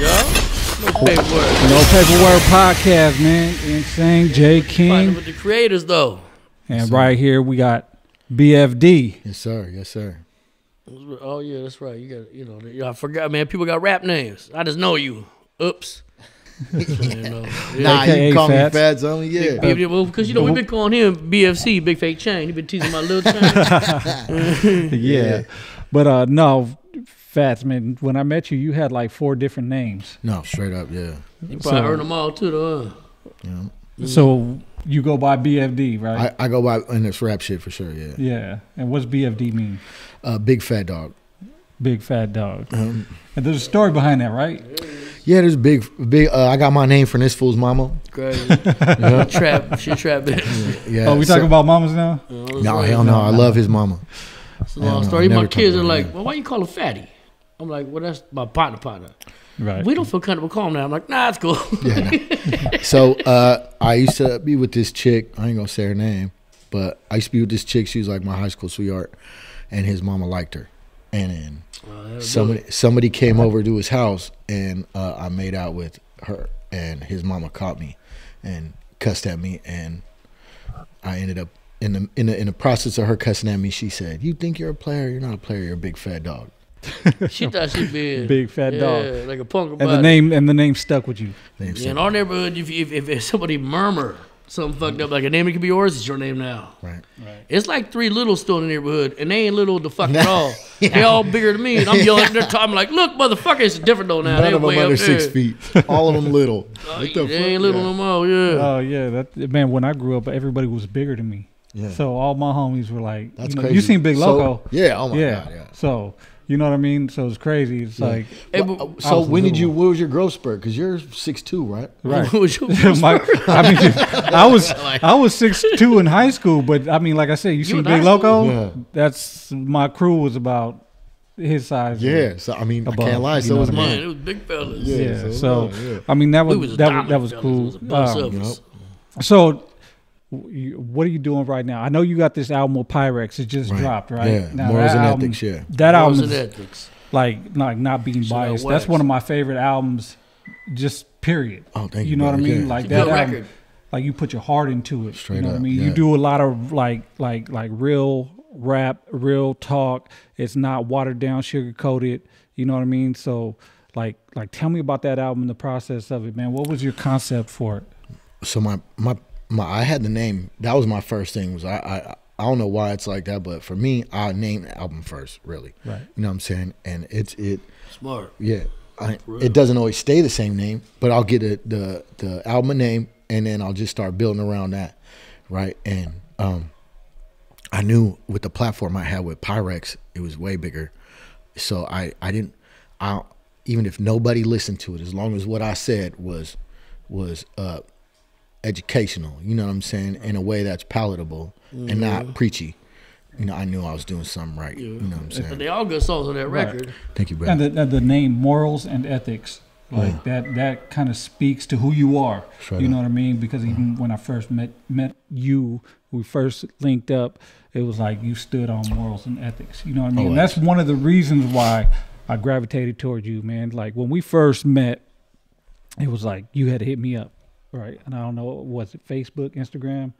y'all. No paperwork. No paperwork podcast, man. Insane J King, with the creators though. and right here we got BFD. Yes, sir. Yes, sir. Oh yeah, that's right. You got you know. I forgot, man. People got rap names. I just know you. Oops. You know, yeah. Nah, AKA you call Fats. me Fats only. Yeah. Yeah, well, because you know we've been calling him BFC, Big Fake Chain. He been teasing my little chain. Yeah. But uh no, Fats, man, when I met you, you had like four different names. No, straight up. Yeah. You probably So- heard them all too, though. Huh? Yeah. So you go by BFD, right? I, I go by in this rap shit for sure. Yeah. yeah. And what's BFD mean? Uh, big fat dog. Big fat dog. Um, And there's a story behind that, right? yeah, there's big, big. Uh, I got my name from this fool's mama. Crazy. Yeah. trap, she trap it. yeah oh, we so- talking about mamas now? You know, that's No, right. hell no. I love his mama. It's a long story. My kids are like, well, why you call her fatty? I'm like, well, that's my partner partner. Right. We don't feel comfortable calling that. I'm like, nah, it's cool. Yeah. no. so uh, I used to be with this chick. I ain't gonna say her name, but I used to be with this chick. She was like my high school sweetheart, and his mama liked her. And then Well, somebody somebody came over to his house, and uh, I made out with her, and his mama caught me, and cussed at me, and I ended up in the in the in the process of her cussing at me. She said, "You think you're a player? You're not a player. You're a big fat dog." She thought she'd be Big fat yeah, dog. like a punk And the name and the name stuck with you. Name Yeah, in our neighborhood, if, if, if, if somebody murmur something fucked up, like a name it could be yours, it's your name now. right. right. It's like three little still in the neighborhood, and they ain't little the fuck at all. They all bigger than me, and I'm yelling. They're talking like, "Look, motherfucker, it's different though now. None they of them way under six there. feet. All of them little. Oh, What the they fuck? ain't little Yeah. no more. Yeah. Oh yeah, that man. When I grew up, everybody was bigger than me. Yeah. So all my homies were like, That's you, know, crazy. you seen Big So- Loco? yeah. Oh my yeah. god. Yeah. So you know what I mean. So it's crazy. It's like Hey, Well, but- so when did you? What was your growth spurt? Because you're six two, right? right. What was your- My, I mean, I was I was six two in high school, but I mean, like I said, you, see Big high Loco? Yeah. That's my crew was about his size. Yeah. So I mean, Above, I can't lie. So was what I? Man, mine. it was big fellas. Yeah. Yeah. so So, yeah. I mean, that We was was that, dominant that was cool. It was above Um, surface. So, w- you- what are you doing right now? I know you got this album with Pyrex. It just Right. dropped, right? Yeah, Now, Morals that and album- Ethics, yeah. That Morals album, and is ethics. like, like not being Shout out biased. That's one of my favorite albums. Just period. Oh, thank you, You know what I mean? Yeah. Like It's a that good album, record. like you put your heart into it. Straight you know what I mean? yeah. You do a lot of like, like, like real rap, real talk. It's not watered down, sugar coated. You know what I mean? So, like, like, tell me about that album, and the process of it, man. What was your concept for it? So my my my I had the name. That was my first thing. Was I I I don't know why it's like that, but for me, I named the album first. Really. Right. You know what I'm saying? And it's it. Smart. Yeah. I, it doesn't always stay the same name, but I'll get it, the the album name, and then I'll just start building around that, right? And um, I knew with the platform I had with Pyrex, it was way bigger. So I I didn't I even if nobody listened to it, as long as what I said was was uh educational, you know what I'm saying, in a way that's palatable and not preachy. You know, I knew I was doing something right. You know what I'm saying? But saying? they all good songs on that Right. record. Thank you, brother. And the, and the name morals and ethics, mm. like that, that kind of speaks to who you are. Straight you know up. what I mean? Because even mm-hmm. when I first met met you, we first linked up. It was like you stood on morals and ethics. You know what I mean? Oh, and that's one of the reasons why I gravitated towards you, man. Like when we first met, it was like you had to hit me up, right? And I don't know, was it Facebook, Instagram?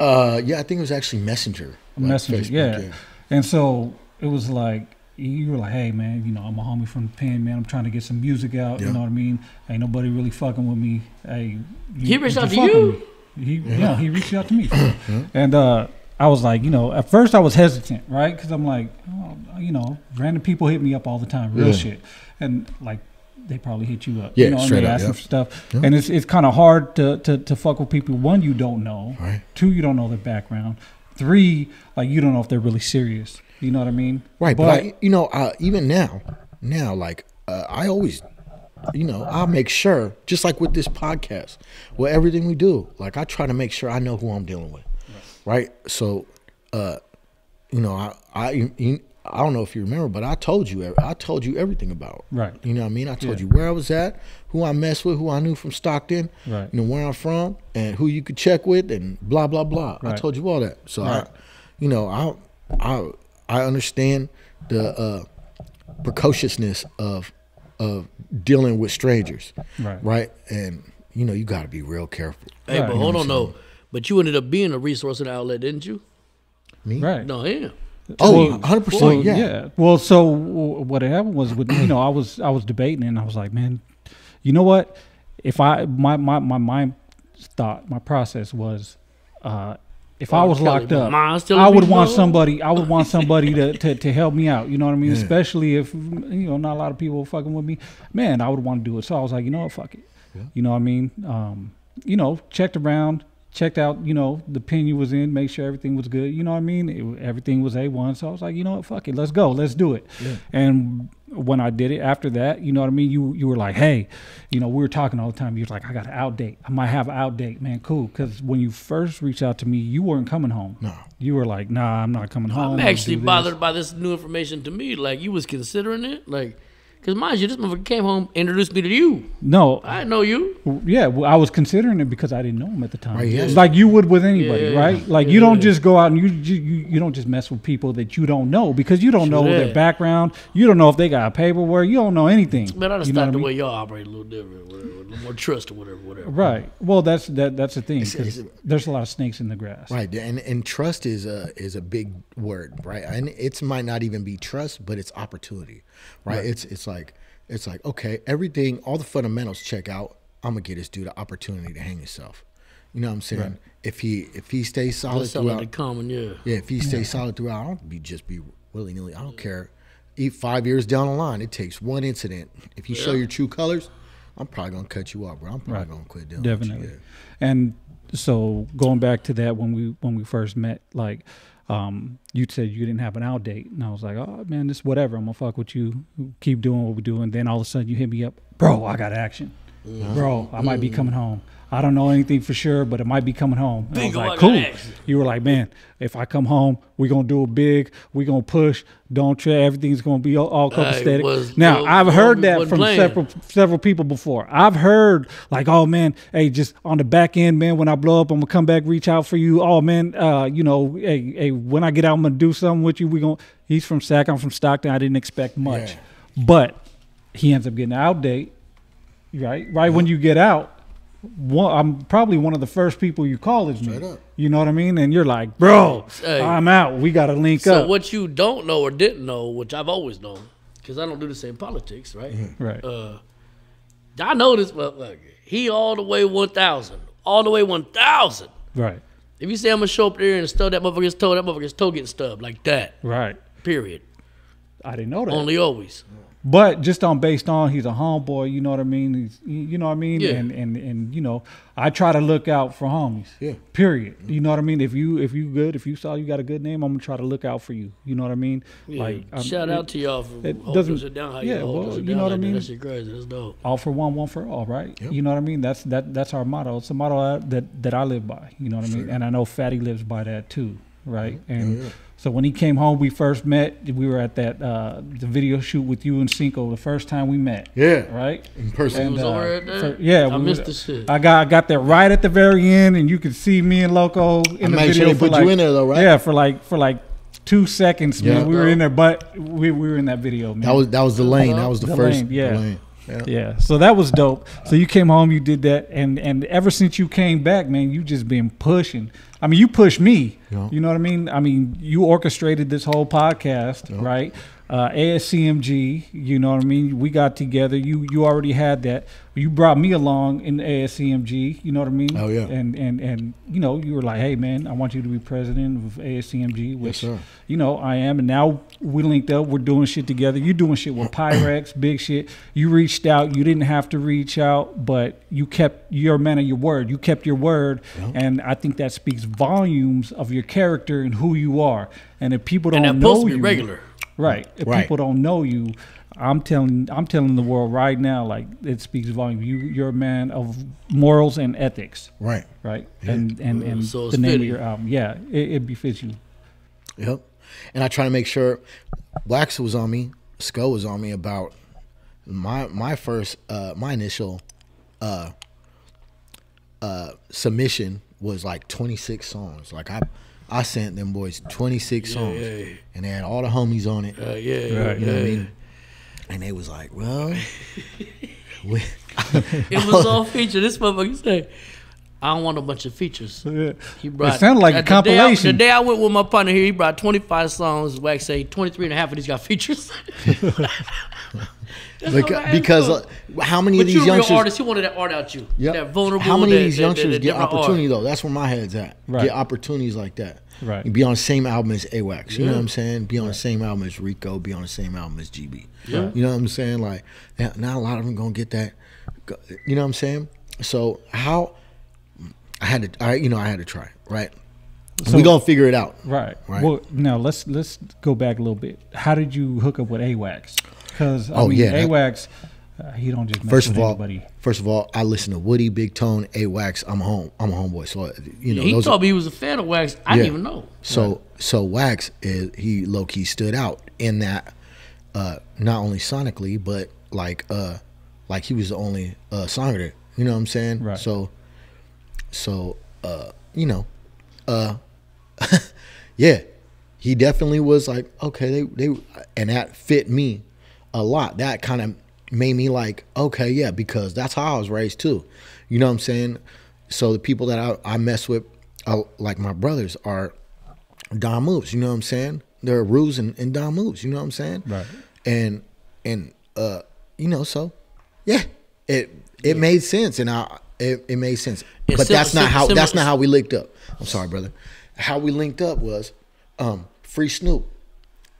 Uh, yeah, I think it was actually Messenger. like Messenger, Facebook, yeah. And so it was like you were like, "Hey, man, you know, I'm a homie from the pen, man. I'm trying to get some music out. You know what I mean? Ain't nobody really fucking with me. Hey, you, He reached would out to you? with me?" He, yeah. he reached out to me, and uh, I was like, you know, at first I was hesitant, right? Because I'm like, oh, you know, random people hit me up all the time, real Yeah. shit, and like. They probably hit you up, Yeah, you know, and they up, asking yeah. for stuff, Yeah. and it's it's kind of hard to, to to fuck with people. One, you don't know, Right. Two, you don't know their background. Three, like you don't know if they're really serious. You know what I mean? Right, but, I, you know, uh, even now, now, like uh, I always, you know, I make sure, just like with this podcast, with everything we do, like I try to make sure I know who I'm dealing with, right? So, uh, you know, I, I, you, I don't know if you remember, but I told you, I told you everything about, Right. You know what I mean? I told Yeah. you where I was at, who I messed with, who I knew from Stockton, Right. You know where I'm from, and who you could check with, and blah blah blah. Right. I told you all that. So Right. I, you know, I, I, I understand the uh, precociousness of of dealing with strangers, Right. right? And you know, you got to be real careful. Hey, Right. but hold on though. But you ended up being a resource and outlet, didn't you? Me? Right. No, yeah. Oh, Well, 100 percent. Well, yeah. Well, so what happened was with you know I was I was debating and I was like, man, you know what? If I my my my mind thought my process was, uh, if I Oh, was locked up, mind's still I a would want mode. somebody. I would want somebody to, to to help me out. You know what I mean? Yeah. Especially if you know not a lot of people fucking with me. Man, I would want to do it. So I was like, you know what? Fuck it. You know what I mean? Um, you know, checked around, checked out, you know, the pen you was in, make sure everything was good. You know what I mean? It, everything was A1. So I was like, you know what? Fuck it. Let's go. Let's do it. And when I did it after that, you know what I mean? You you were like, hey, you know, we were talking all the time. You was like, I got an out date. I might have an out date, man. Cool. Because when you first reached out to me, you weren't coming home. No. You were like, nah, I'm not coming home. I'm actually bothered by this new information to me. Like you was considering it, like, cause mind you, this motherfucker came home, introduced me to you. No, I didn't know you. Yeah, well, I was considering it because I didn't know him at the time. Right, yes. Like you would with anybody, Yeah, right? Like yeah, you don't yeah. just go out and you, you you don't just mess with people that you don't know because you don't know True their background. You don't know if they got paperwork. You don't know anything. But I just you know thought the I mean? way y'all operate a little different, whatever, a little more trust or whatever, whatever. Right. Well, that's that that's the thing. 'cause it's- there's a lot of snakes in the grass. Right, and and trust is a is a big word, right? And it might not even be trust, but it's opportunity, right? It's it's like it's like okay, everything, all the fundamentals check out. I'm gonna get this dude an opportunity to hang himself. You know what I'm saying? If he if he stays solid That sound like throughout, common, yeah. yeah, if he stays solid throughout, I don't be just be willy nilly. I don't care. Eat five years down the line, it takes one incident. If you show your true colors, I'm probably gonna cut you off, bro. I'm probably Right. gonna quit dealing with you, Definitely. And so going back to that when we when we first met, like um, you said you didn't have an out date, and I was like, oh man, this whatever. I'm gonna fuck with you. Keep doing what we're doing. then all of a sudden you hit me up, bro. I got action, bro. I might be coming home. I don't know anything for sure, but it might be coming home. And I was like, cool. action. You were like, man, if I come home, we're gonna do it big. We're gonna push. Don't trip. Everything's gonna be all, all Hey, copacetic. was- now well, I've heard we that from playing. several several people before. I've heard like, oh man, hey, just on the back end, man. When I blow up, I'm gonna come back, reach out for you. Oh man, uh, you know, hey, hey, when I get out, I'm gonna do something with you. We gonna. He's from Sac. I'm from Stockton. I didn't expect much, Yeah. but he ends up getting an out date. Right, right when you get out. One, I'm probably one of the first people you call is me. Up. You know what I mean? And you're like, bro, Hey. I'm out. We got to link So up. So what you don't know or didn't know, which I've always known, because I don't do the same politics, right? right. Uh, I know this motherfucker. He all the way one thousand, all the way one thousand. right. If you say I'm gonna show up there and stub that motherfucker's toe, that motherfucker's toe getting stubbed like that. Right. Period. I didn't know that. Only always. But just on based on he's a homeboy, you know what I mean. He's, you you know what I mean, Yeah. and and and you know, I try to look out for homies. Yeah. Period. Mm-hmm. You know what I mean. If you if you good, if you saw you got a good name, I'm gonna try to look out for you. You know what I mean. Yeah. Like I'm- shout it- out to y'all for it holding doesn't- shit down. How yeah, you well, shit you know what I like mean? That shit crazy. That's dope. all for one, one for all, right? Yep. You know what I mean? That's that that's our motto. It's a motto I- that that I live by. You know what I mean? And I know Fatty lives by that too, right? Mm-hmm. And yeah. So when he came home, we first met. We were at that uh, the video shoot with you and Cinco the first time we met. Yeah. Right. In person. You was uh, over for- yeah, I we missed was- the shit. I got I got there right at the very end, and you could see me and Loco in I the video. sure they for put like, you in there though, right? Yeah, for like for like two seconds, man. Yeah. We were in there, but we, we were in that video, man. That was that was the lane. That was the, The first lane, yeah. lane. Yeah. Yeah, so that was dope. So you came home, you did that, and and ever since you came back, man, you just been pushing. I mean, you pushed me. Yeah. You know what I mean? I mean, you orchestrated this whole podcast, right? Uh, ASCMG. You know what I mean? We got together. You you already had that. You brought me along in the ASCMG. You know what I mean? Oh, yeah. And and and you know, you were like, hey man, I want you to be president of ASCMG, which sir. you know I am. And now we linked up. We're doing shit together. You're doing shit with Pyrex, big shit. You reached out. You didn't have to reach out, but you kept. You're man of your word. You kept your word, and I think that speaks volumes of your character and who you are. And if people don't and that know supposed to be you, regular. Right? If Right. people don't know you, I'm telling I'm telling the world right now, like it speaks volume. You you're a man of morals and ethics, Right. right? And and and So the name fitting. of your album, yeah, it, it befits you. Yep. And I try to make sure Blacks was on me, Skull was on me about my my first uh my initial uh uh submission was like 26 songs. Like I I sent them boys 26 songs yeah. and they had all the homies on it. Uh, yeah, Right. You know what I yeah. mean? and they was like, well, we, It was all featured. This motherfucker said, I don't want a bunch of features. Yeah. He brought. it sounded like a uh, the day I- compilation. The day I went with my partner here, he brought 25 songs. Wax say 23 and a half of these got features. That's Beca- because uh, how many but of these you're a real youngsters? artist. He wanted that art out you. Yep. That vulnerable. How many that, of these that- youngsters that get different art. opportunity though? That's where my head's at. Right. Get opportunities like that. Right. And be on the same album as AWAX. You know what I'm saying? Be on the same album as Rico. Be on the same album as GB. Yeah. You know what I'm saying? Like now, not a lot of them gonna get that. You know what I'm saying? So how? I had to. I you know I had to try. Right. So- we gonna figure it out. Right. Right. Well, now let's let's go back a little bit. How did you hook up with AWAX? Because I Oh, mean, yeah, that- AWAX, uh, he don't just mess First with of all, anybody. first of all, I listen to Woody, Big Tone, AWAX. I'm a home. I'm a homeboy. So you know he those. are- told me he was a fan of Wax. I Yeah. didn't even know. So so Wax is he low key stood out in that uh not only sonically but like uh like he was the only uh songwriter. You know what I'm saying? Right. So so uh you know uh yeah he definitely was like okay they they and that fit me a lot. That kind of made me like okay yeah because that's how I was raised too. You know what I'm saying? So the people that I, I mess with uh, like my brothers are Don moves you know what I'm saying? They're Ruse and, and Don moves you know what I'm saying? Right. and and uh you know so yeah it it made sense. And I it, it made sense And but sim- that's not sim- how similar- that's not how we linked up I'm sorry brother how we linked up was um free Snoop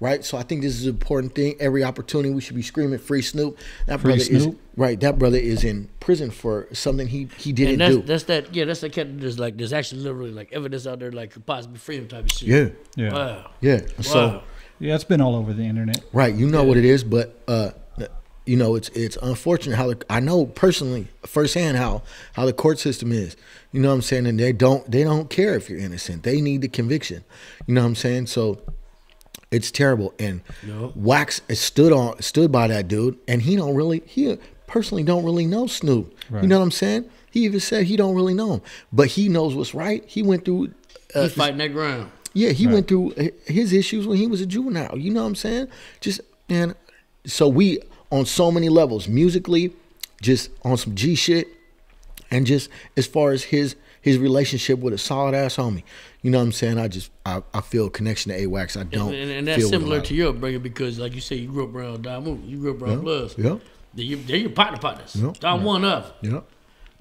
right so I think this is an important thing every opportunity we should be screaming free Snoop that Free brother is right that brother is in prison for something he he didn't And that's, do that's that. Yeah, that's the kind. There's like there's actually literally like evidence out there like could possibly free him type of shit. yeah Yeah. Wow. yeah so Wow. Yeah, it's been all over the internet. Right, you know what it is, but uh, you know it's it's unfortunate how the, I know personally firsthand how how the court system is. You know what I'm saying, and they don't they don't care if you're innocent. They need the conviction. You know what I'm saying? So it's terrible. And Yup. Wax stood on stood by that dude, and he don't really he personally don't really know Snoop. Right. You know what I'm saying? He even said he don't really know him, but he knows what's right. He went through. Uh, He's fighting that ground. yeah, he Right. went through his issues when he was a juvenile. You know what I'm saying? Just and so we on so many levels, musically, just on some G shit, and just as far as his his relationship with a solid ass homie. You know what I'm saying? I just I, I feel a connection to AWAX. I don't And, and that's similar to your upbringing because, like you say, you grew up around Don Moon. You grew up around Yeah. Bloods. Yeah. They're your, they're your partner partners. Yeah. Don one of. Yeah.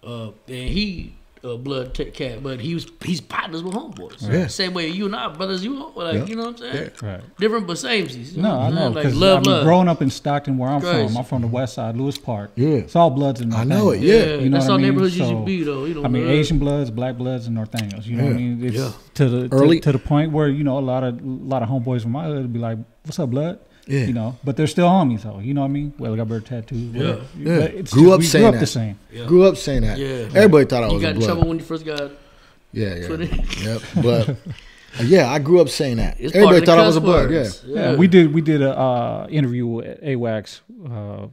Uh, and he uh, blood t- cat, but he was he's partners with homeboys. Yeah. Same way you and I brothers. You know, like Yeah. you know what I'm saying? Right. Different but same. You No, I what I'm know saying? Like because love, I mean, love. growing up in Stockton, where I'm Crazy. from, I'm from the West Side, Louis Park. Yeah. it's all Bloods in I know it, Angles. yeah. You know that's what I mean? neighborhoods So, usually be, though. You know, I mean, uh, Asian Bloods, Black Bloods, and North Angles. You know what I mean? It's Yeah. to the to, Early- to the point where you know a lot of a lot of homeboys from my hood would be like, "What's up, Blood?" Yeah. You know, but they're still homies though. You know what I mean? Well, I got bird tattoos. Yeah. Yeah. But it's Grew just- up we saying grew up that. the same. Yeah. Grew up saying that. Yeah. Everybody thought I was You got a in blood. trouble when you first got. Yeah, yeah. Twitter. yep. But uh, yeah, I grew up saying that. It's Everybody thought I was a cuss blood. Yeah. words. Yeah, we did we did a uh, interview with AWAX uh, a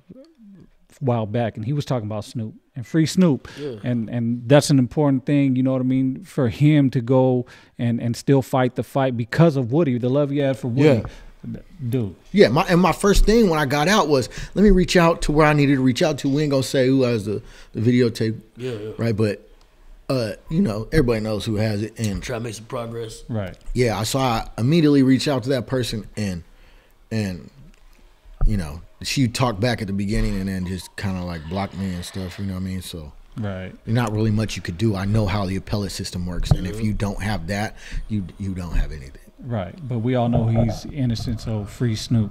while back, and he was talking about Snoop and free Snoop, Yeah. and and that's an important thing. You know what I mean? For him to go and and still fight the fight because of Woody, the love he had for Woody, dude. Yeah, my and my first thing when I got out was let me reach out to where I needed to reach out to. We ain't gonna say who has the, the videotape, Yeah, yeah. right? But uh, you know, everybody knows who has it. And Try to make some progress. Right. yeah, I saw I immediately reach out to that person and and you know, she talked back at the beginning and then just kind of like blocked me and stuff. You know what I mean? So Right. not really much you could do. I know how the appellate system works, and if you don't have that, you you don't have anything. Right. But we all know he's innocent, so free Snoop.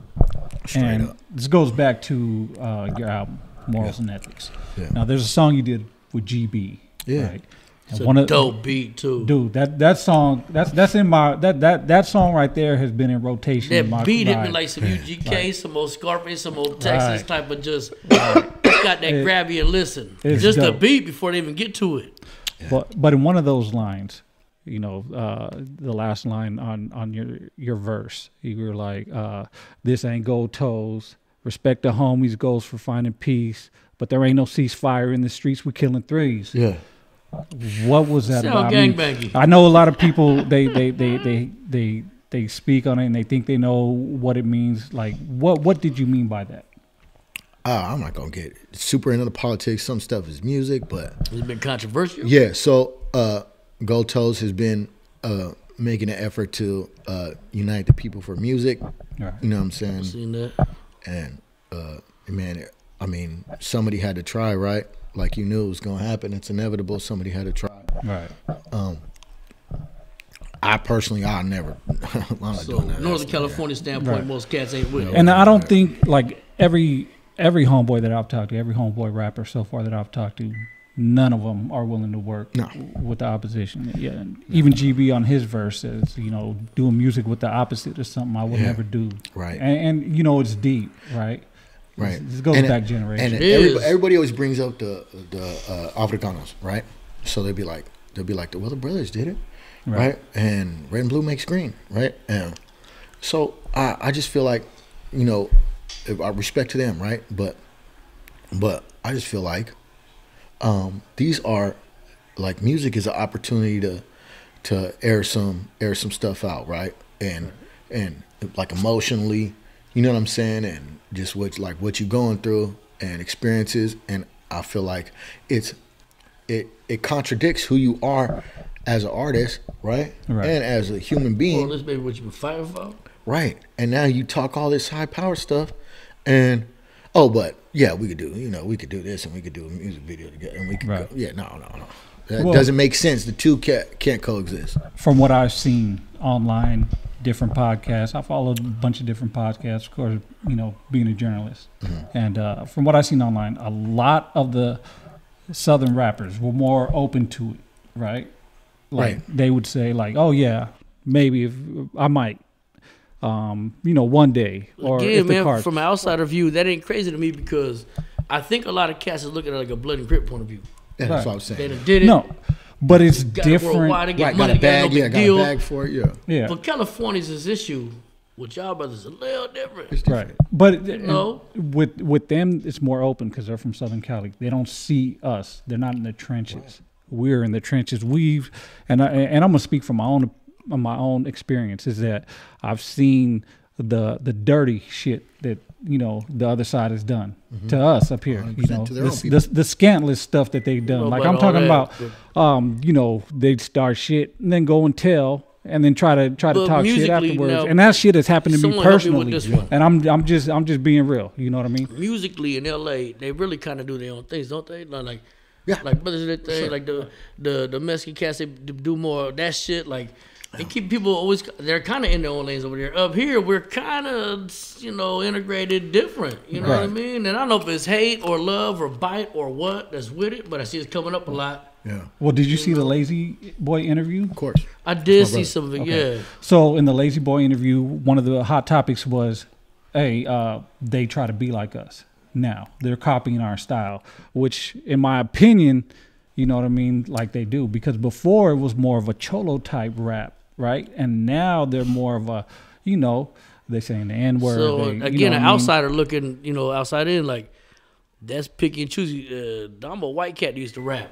Straight and up. this goes back to uh, your album, Morals and Ethics. Yeah. Now, there's a song you did with GB. Yeah. Right. And It's a dope beat too. Dude, that that song that's that's in my that that that song right there has been in rotation. in my That beat hit me ride. like some UGK, some old Scarface, some old Texas Right. type of just. it's got that It- grab you and listen. it's Just the dope. beat before they even get to it. But but in one of those lines, you know, uh, the last line on on your your verse, you were like, uh, "This ain't gold toes. Respect the homies goals for finding peace, but there ain't no ceasefire in the streets. We killing threes." Yeah. What was that Sound about? I, mean. I know a lot of people they they they they they they speak on it and they think they know what it means. Like, what what did you mean by that? uh, I'm not gonna get super into the politics. Some stuff is music, but It's been controversial. yeah. So uh, Gold Toes has been uh, making an effort to uh, unite the people for music. Right. You know what I'm saying? Seen that. And uh, man, it, I mean, somebody had to try, right? Like you knew it was gonna happen. It's inevitable. Somebody had to try. Right. I personally, I never. I'm not So doing that. Northern That's- California standpoint, Right. most cats ain't with it. And I don't think like every every homeboy that I've talked to, every homeboy rapper so far that I've talked to, none of them are willing to work No. with the opposition. Yeah, and even GB on his verse says, you know, doing music with the opposite is something I would Yeah. never do. Right. And, and you know, it's deep, right? Right. This goes And- back generation. And everybody, everybody always brings up the the uh, Africanos, right? So they'd be like, they'll be like, the well, the brothers did it, Right. right? And red and blue makes green, right? And so I, I just feel like, you know, I respect to them, right? But, but I just feel like, um, these are, like, music is an opportunity to, to air some air some stuff out, right? And and like emotionally, you know what I'm saying, and just what like what you're going through and experiences, and I feel like it's it it contradicts who you are as an artist, right? Right. And as a human being, Well, this baby what you been fighting for? right? And now you talk all this high power stuff, and oh, but yeah, we could do, you know, we could do this, and we could do a music video together, and we could, Right. go, yeah, no, no, no, that Well- doesn't make sense. The two can't can't coexist. From what I've seen online, different podcasts, I followed a bunch of different podcasts, of course, you know, being a journalist. Mm-hmm. And uh, from what I've seen online, a lot of the Southern rappers were more open to it, right? Like Right. they would say, like, "Oh yeah, maybe if I might, um, you know, one day." Or Again, if the man, cards, from an outsider view, that ain't crazy to me because I think a lot of cats is looking at it like a blood and crip point of view. Yeah, Right. that's what I was They saying. done did it. no, but it's got different. worldwide, they Right, money, got a got no bag, big yeah, got deal. a bag for it, yeah. Yeah, But California's this issue with y'all brothers is a little different. It's right. different. But know? with with them, it's more open because they're from Southern Cali. They don't see us. They're not in the trenches. We're in the trenches. We've and I, and I'm gonna speak from my own my own experience. Is that I've seen the the dirty shit that you know the other side has done to us up here. You know to their own this, this, the scantless stuff that they've done. Know Like I'm talking that, about, um, you know, they start shit and then go and tell. And then try to try to talk shit afterwards, now, and that shit has happened to me someone help me personally. And I'm I'm just I'm just being real. You know what I mean? Musically in LA, they really kind of do their own things, don't they? Like, like, Yeah. like brothers, that thing, Sure. like the the the Mexican cats, they do more of that shit. Like, they keep people always. They're kind of in their own lanes over there. Up here, we're kind of you know integrated different. You know what I mean? And I don't know if it's hate or love or bite or what that's with it, but I see it's coming up a lot. Yeah, Well, did you see the Lazy Boy interview? of course. I did see some of it. Okay. Yeah. So in the Lazy Boy interview, one of the hot topics was, "Hey, uh, they try to be like us now. They're copying our style," which, in my opinion, you know what I mean, like they do. Because before it was more of a cholo type rap, right? And now they're more of a, you know, they saying the N word. So they, again, what an I mean? outsider looking, you know, outside in, like that's picky and choosy. Uh, I'm a white cat that used to rap.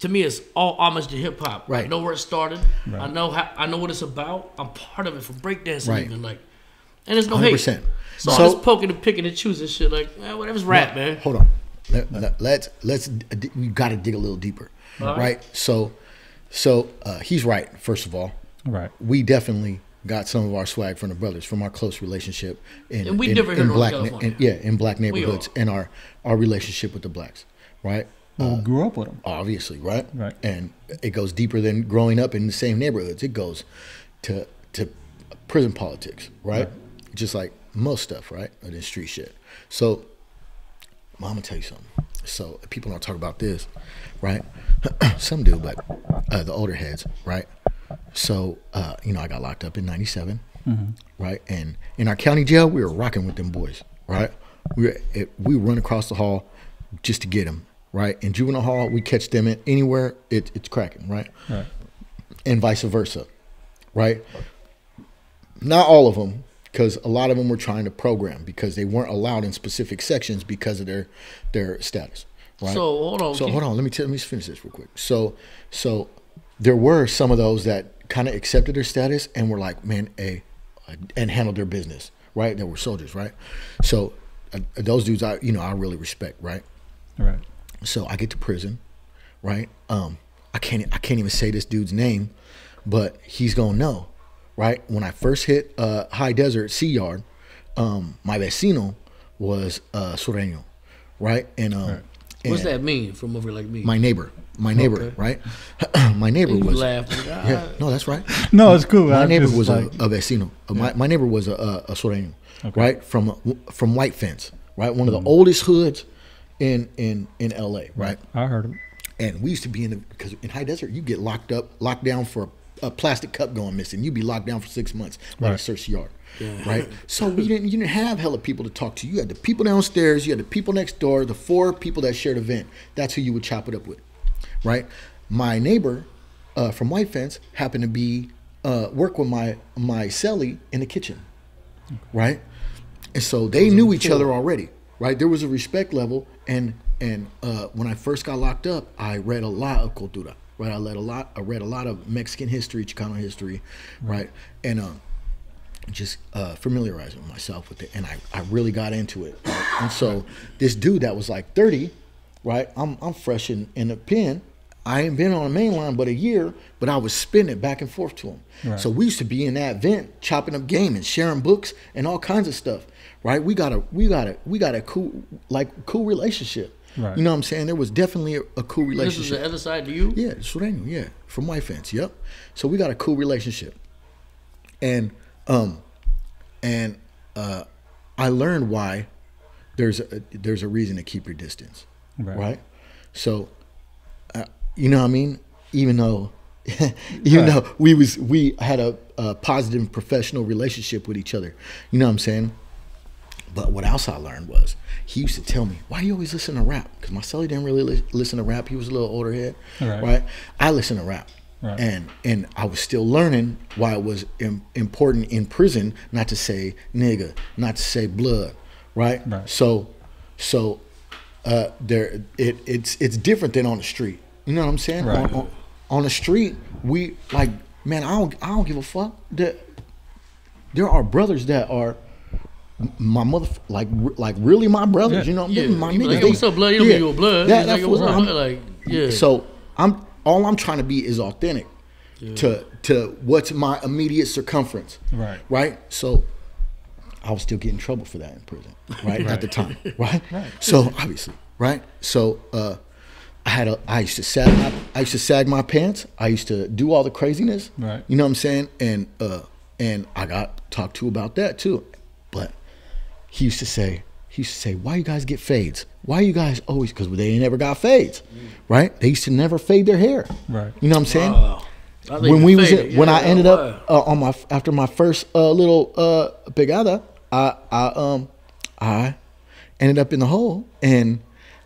To me, it's all homage to hip hop. Right. I Right. know where it started. I know how. I know what it's about. I'm part of it for breakdancing, Right. even like. And there's no Hundred hate. percent. So, I'm just poking and picking and choosing shit. Like, man, whatever's rap, man. Hold on. Let, let, let's let's d- we got to dig a little deeper, All right. right? So, so uh, he's right. First of all, right? we definitely got some of our swag from the brothers from our close relationship in, And we in, different in in black Northern na- in, yeah in black neighborhoods and our our relationship with the blacks, right? Well, we grew up with them. obviously, right? Right. And it goes deeper than growing up in the same neighborhoods. It goes to to prison politics, right? Just like most stuff, right? Or this street shit. So, I'm gonna tell you something. So people don't talk about this, right? Some do, but uh, the older heads, right? So, uh, you know, I got locked up in '97, right? And in our county jail, we were rocking with them boys, right? We were, it, we run across the hall just to get them, right? In juvenile hall, we catch them in anywhere, it, it's cracking, right? Right. And vice versa, right? Not all of them, because a lot of them were trying to program because they weren't allowed in specific sections because of their their status, right? So hold on. So hold on, let me tell, let me finish this real quick. So so there were some of those that kind of accepted their status and were like, man, a and handled their business, right? They were soldiers, right? So uh, those dudes I you know I really respect, right? Right. So I get to prison, right? Um, I can't I can't even say this dude's name, but he's gonna know, right? When I first hit uh, High Desert C Yard, um, my vecino was uh, Sureño, right? And um, Right. What's and that mean from over like me? My neighbor, my neighbor, Okay. right? my neighbor you was laugh. yeah. No, that's right. No, it's cool. My I neighbor was like, a, a vecino. Uh, My, my neighbor was a, a, a Sureño, right? From from White Fence, right? One of the oldest hoods in in in L.A., right? I heard him. And we used to be in the because in high desert you get locked up, locked down for a, a plastic cup going missing. You'd be locked down for six months by the Right. search yard, right? So we didn't you didn't have hella people to talk to. You had the people downstairs, you had the people next door, the four people that shared a vent. That's who you would chop it up with, right? My neighbor uh, from White Fence happened to be uh, work with my my celly in the kitchen, right? And so they knew each other already, right? There was a respect level, and and uh, when I first got locked up, I read a lot of cultura, right? I read a lot. I read a lot of Mexican history, Chicano history, right? And um, just uh, familiarizing myself with it, and I, I really got into it. right? And so this dude that was like thirty, right? I'm I'm fresh in, in the pen. I ain't been on the main line but a year, but I was spinning it back and forth to him. Right. So we used to be in that vent, chopping up game and sharing books and all kinds of stuff, right? We got a we got a we got a cool like cool relationship. Right. You know what I'm saying? There was definitely a, a cool This is relationship. the other side to you. Yeah, Sureño, yeah, from White Fence. Yep. So we got a cool relationship, and um, and uh, I learned why there's a there's a reason to keep your distance, Right. right? So, uh, you know what I mean? Even though, even Right. though we was we had a, a positive professional relationship with each other, you know what I'm saying? But what else I learned was he used to tell me, "Why you always listen to rap?" Because my didn't really li- listen to rap. He was a little older head, Right. right? I listen to rap, Right. and and I was still learning why it was Im- important in prison not to say nigga, not to say blood, right? Right. So, so uh, there it it's it's different than on the street. You know what I'm saying? Right. On, on, on the street, we like man. I don't I don't give a fuck. That there are brothers that are my mother like like really my brothers. Yeah. You know, what Yeah, my you be niggas. like, they- what's up, blood? You don't yeah. mean blood. That- He's like, what's what up, I'm- blood? Like, yeah. So I'm all I'm trying to be is authentic to to what's my immediate circumference. Right. Right. So I was still getting trouble for that in prison. Right, right. at the time. Right. So obviously. Right. So uh, I had a I used to sag my I used to sag my pants. I used to do all the craziness. Right. You know what I'm saying? And uh and I got talked to about that too. But he used to say, he used to say, why you guys get fades? Why you guys always, because they ain't never got fades, right? They used to never fade their hair. Right. You know what I'm saying? Wow. I think when we was faded. in, when I ended wow. up uh, on my after my first uh, little uh, pegada, I I um I ended up in the hole and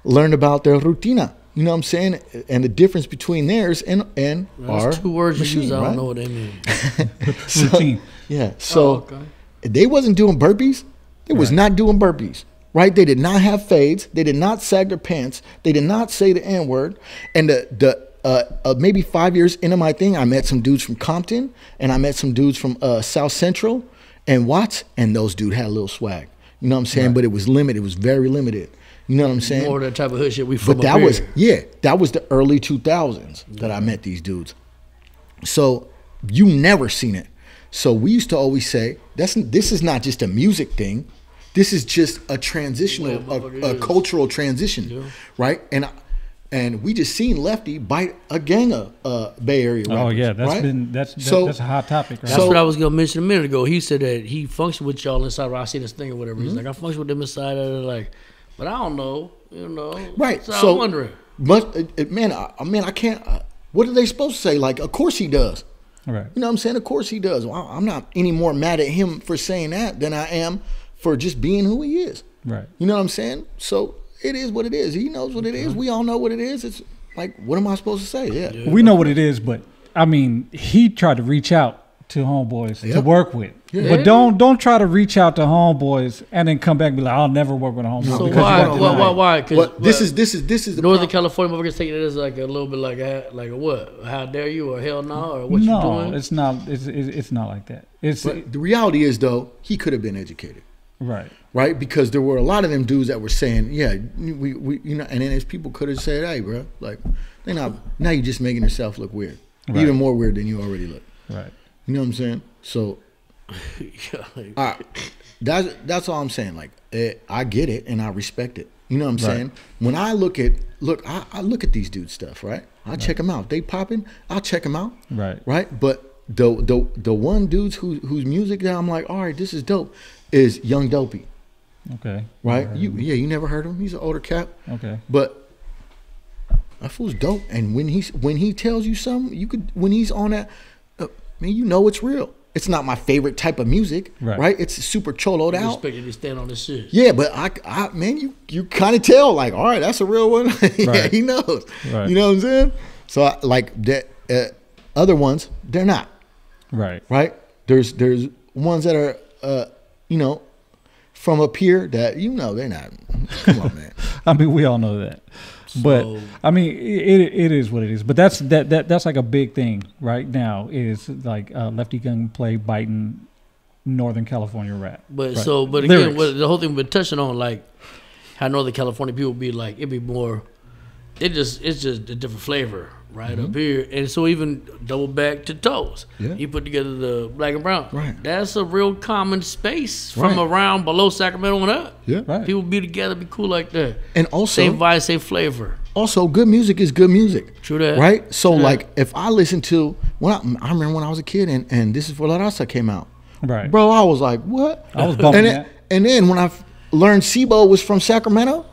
learned about their rutina. You know what I'm saying? And the difference between theirs and and our two words you machine, use. I don't right? know what they mean. Routine. Yeah. So Oh, okay. they wasn't doing burpees. They was Right. not doing burpees. Right? They did not have fades. They did not sag their pants. They did not say the N word. And the the uh, uh, maybe five years into my thing, I met some dudes from Compton, and I met some dudes from uh, South Central and Watts, and those dudes had a little swag. You know what I'm saying? Right. But it was limited. It was very limited. You know what I'm saying? More that type of hood shit we from But that was yeah, that was the early 2000s that I met these dudes. So you never seen it. So we used to always say that's this is not just a music thing. This is just a transitional, Yeah, a, a cultural transition, right? And and we just seen Lefty bite a gang of uh, Bay Area. Oh yeah, that's right? been that's that's, So- that's a hot topic, right? That's So- what I was gonna mention a minute ago. He said that he functioned with y'all inside. I see this thing or whatever. Mm-hmm. He's like, I function with them inside. Of like, but I don't know. You know. Right. So, So, I'm wondering. But uh, uh, man, I, I mean, I can't. Uh, what are they supposed to say? Like, of course he does. right. You know what I'm saying? Of course he does. Well, I'm not any more mad at him for saying that than I am for just being who he is. Right. You know what I'm saying? So it is what it is. He knows what it is. We all know what it is. It's like, what am I supposed to say? Yeah. We know what it is, but I mean, he tried to reach out to homeboys to work with. Yeah. But don't don't try to reach out to homeboys and then come back and be like, I'll never work with a homeboy. So because why, why, why, why? Because What this is this is this is the Northern problem. California motherfuckers taking it as like a little bit like a like a what? How dare you or hell no or what no, you doing? it's not. It's, it's it's not like that. It's But the reality is though, he could have been educated. Right. right? Because there were a lot of them dudes that were saying, yeah, we, we you know, and then as people could have said, hey, bro, like, they not now you're just making yourself look weird, Right. even more weird than you already look. Right. You know what I'm saying? So, Yeah, like, all right, that's that's all I'm saying. Like, eh, I get it and I respect it. You know what I'm Right. saying? When I look at look, I, I look at these dudes stuff, right? I check them out. They popping, I'll check them out. Right. right? But the the the one dudes who whose music that I'm like, all right, this is dope, is Young Dopey, Okay. right? You yeah, you never heard him? He's an older cat, Okay. but that fool's dope. And when he's when he tells you something, you could when he's on that, uh, man, you know it's real. It's not my favorite type of music, Right. right? It's super choloed you out. expect you to stand on this shit. Yeah, but I, I man, you you kind of tell like, all right, that's a real one. yeah, Right. he knows. Right. You know what I'm saying? So I, like that, uh, other ones, they're not Right. right? There's there's ones that are uh, you know from up here that you know they're not. Come on, man. I mean, we all know that. But I mean, it, it is what it is. But that's that, that that's like a big thing right now. Is like uh, Lefty Gunplay biting Northern California rap. But Right. so, but again, what, the whole thing we've been touching on, like how Northern California people be like, it'd be more. It just it's just a different flavor right up here, and so even double back to toes. Mm-hmm. Yeah. You put together the black and brown. Right. That's a real common space from Right. around below Sacramento and up. Yeah. Right. People be together, be cool like that. And also, Same vibe, same flavor. also, good music is good music. True that. Right. So True that. like, if I listen to when I, I remember when I was a kid and and this is for La Raza came out, Right. bro, I was like, what? I was bumping and that. then, and then when I learned Sibo was from Sacramento,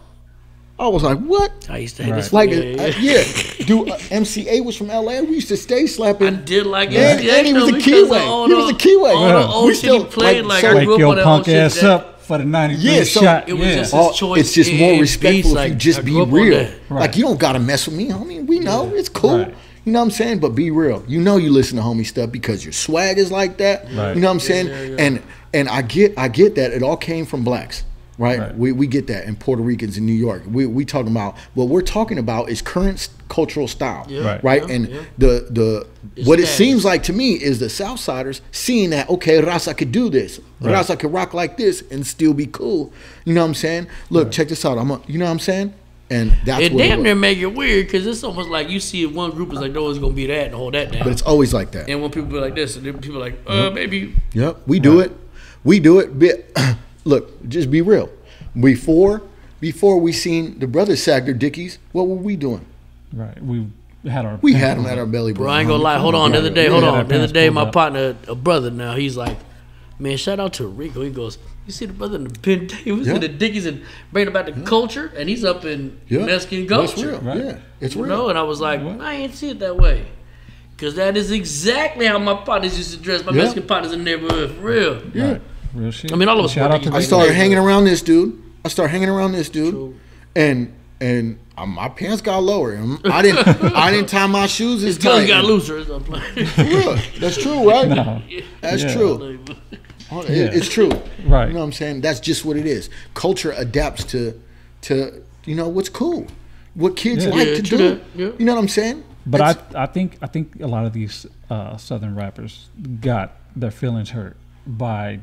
I was like, what? I used to hate Right. this. Like, yeah, uh, yeah. yeah, dude, uh, MCA was from LA. We used to stay slapping. I did like And, it. and he was a because Kiwi. of all He was the- a Kiwi. All Yeah. the old We shit still, he played, like, like, so- I Wake grew up your punk old shit ass that- up for the 93 Yeah, so shot. It was yeah. just- Oh, choice it's just more beats, respectful if like, you just be grew up on real. Right. Like you don't gotta mess with me. I mean, we know it's cool. Right. You know what I'm saying? But be real. You know you listen to homie stuff because your swag is like that. Right. You know what I'm saying? yeah, yeah. And and I get I get that it all came from blacks. Right? Right. We, we get that in Puerto Ricans in New York. We we talking about what we're talking about is current cultural style. Yeah, Right. Right? yeah, and yeah. the the It's what it seems like to me is the Southsiders seeing that okay, Raza could do this. Right. Raza could rock like this and still be cool. You know what I'm saying? Look, check this out. I'm a, you know what I'm saying? And that's It what damn near make it weird because it's almost like you see if one group is like, no, it's gonna be that and hold that down. But it's always like that. and when people be like this, and then people are like, uh, maybe Yep, we do it. We do it. But look, just be real. Before before we seen the brothers sag their dickies, what were we doing? Right. We had our. We had them at our belly Bro. I ain't gonna lie. Hold on. The other day, hold on. The other day, my up. partner, a brother now, he's like, man, shout out to Rico. He goes, you see the brother in the pen, he was Yeah. in the Dickies and bringing about the culture, and he's up in Yeah. Mexican That's culture. real. Right. Yeah, it's You real. know, and I was like, What? I ain't see it that way. Cause that is exactly how my partners used to dress. My Yeah. Mexican partners in the neighborhood, for real. Yeah. Right. Real shit. I mean, all of us Shout out to I started hanging around this dude. I started hanging around this dude, True. and and uh, my pants got lower. I didn't I didn't tie my shoes as His gun tight. got looser. I'm playing. That's true, right? No. That's Yeah. true. Yeah. It's true. Right. You know what I'm saying? That's just what it is. Culture adapts to to you know what's cool, what kids Yeah. like Yeah, to do. Yeah. You know what I'm saying? But It's- I, I think I think a lot of these uh, southern rappers got their feelings hurt by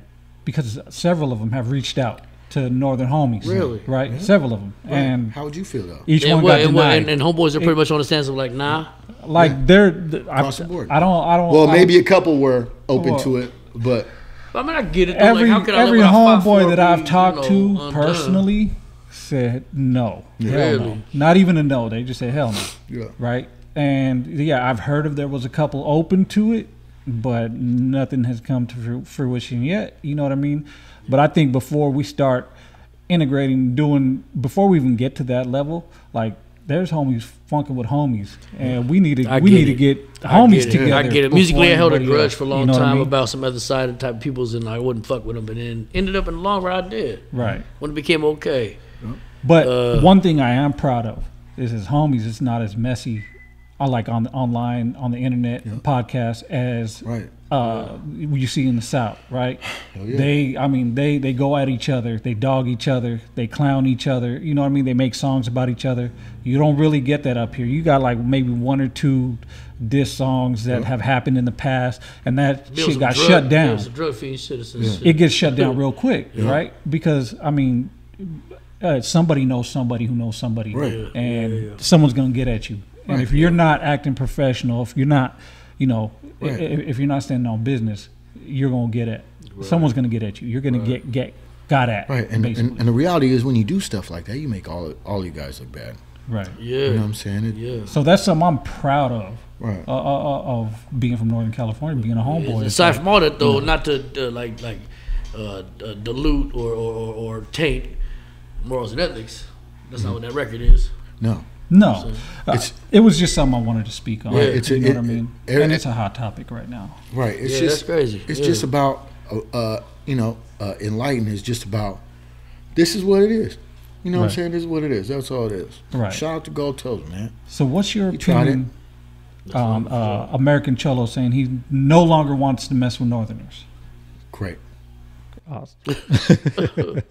because several of them have reached out to northern homies. Really? Right. Several of them, and how would you feel though? each And, one what, got and, what, denied. and, and homeboys are pretty much on the stance of like, nah. like they're, th- I, Across the board. I don't I don't. Well, I maybe a couple were open Well- to it, but I mean, I get it. Though. every like, how can I every homeboy that I've talked you know, to undone? personally said no. Hell no. Not even a no. They just said hell no. yeah, right? And yeah, I've heard of there was a couple open to it, but nothing has come to fruition yet. You know what I mean? But I think before we start integrating, doing before we even get to that level, like there's homies funking with homies, and we need to I we get need to it. get I homies get together. I get it. Musically, I held a grudge for a long You know what I time mean? about some other side of type of peoples, and I wouldn't fuck with them. But then ended up in the long run, I did. right. When it became okay. But Uh, one thing I am proud of is his homies. It's not as messy on like on online on the internet podcast as Right. uh you see in the south right? Yeah. they i mean they they go at each other they dog each other they clown each other you know what i mean? They make songs about each other. You don't really get that up here. You got like maybe one or two diss songs that have happened in the past and that Build shit got drug- shut down. drug fiend citizens. it gets shut down real quick, right? Because I mean, uh, somebody knows somebody who knows somebody, Right. and someone's gonna get at you. And if you're not acting professional, if you're not, you know, Right. if, if you're not standing on business, you're gonna get at. Someone's gonna get at you. You're gonna get get got at. Right. And, and and the reality is, when you do stuff like that, you make all all you guys look bad. right. Yeah. You know what I'm saying? It, yeah. So that's something I'm proud of. Right. Uh, uh, uh, of being from Northern California, being a homeboy. It's Aside like- from all that, though, not to uh, like like uh, uh, dilute or, or, or, or taint morals and ethics. That's not what that record is. No. No, uh, It's- it was just something I wanted to speak on. Yeah, it's a- you know what I mean? it- and it's a hot topic right now. Right. It's Yeah, just that's crazy. It's Yeah. just about uh, uh you know uh, enlighten is just about this is what it is. You know what I'm saying? This is what it is. That's all it is. Right. Shout out to Gold Toes, man. So what's your You tried opinion on uh, American Cholo saying he no longer wants to mess with Northerners? Great.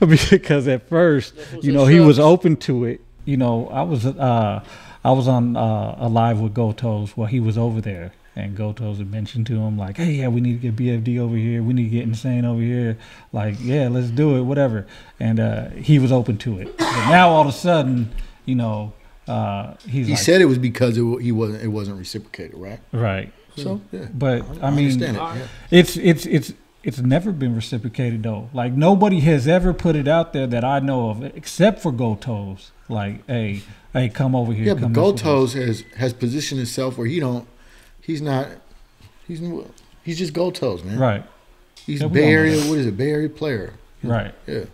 because at first, you know, he was open to it. You know, I was uh, I was on uh, a live with Gold Toes while he was over there, and Gold Toes had mentioned to him like, "Hey, yeah, we need to get BFD over here. We need to get Insane over here. Like, yeah, let's do it, whatever." And uh, he was open to it. But now all of a sudden, you know, uh, he's He like, said it was because it, he wasn't it wasn't reciprocated, right? right. So yeah. But I, mean, understand it. yeah. It's it's it's it's never been reciprocated though. Like nobody has ever put it out there that I know of, except for Gold Toes. Like, hey, hey, come over here. Yeah, come but mess Gold with us. Toes has has positioned himself where he don't. He's not. He's he's just Gold Toes, man. Right, He's Yeah, a Bay Area. What is it? Bay Area player. right. Yeah.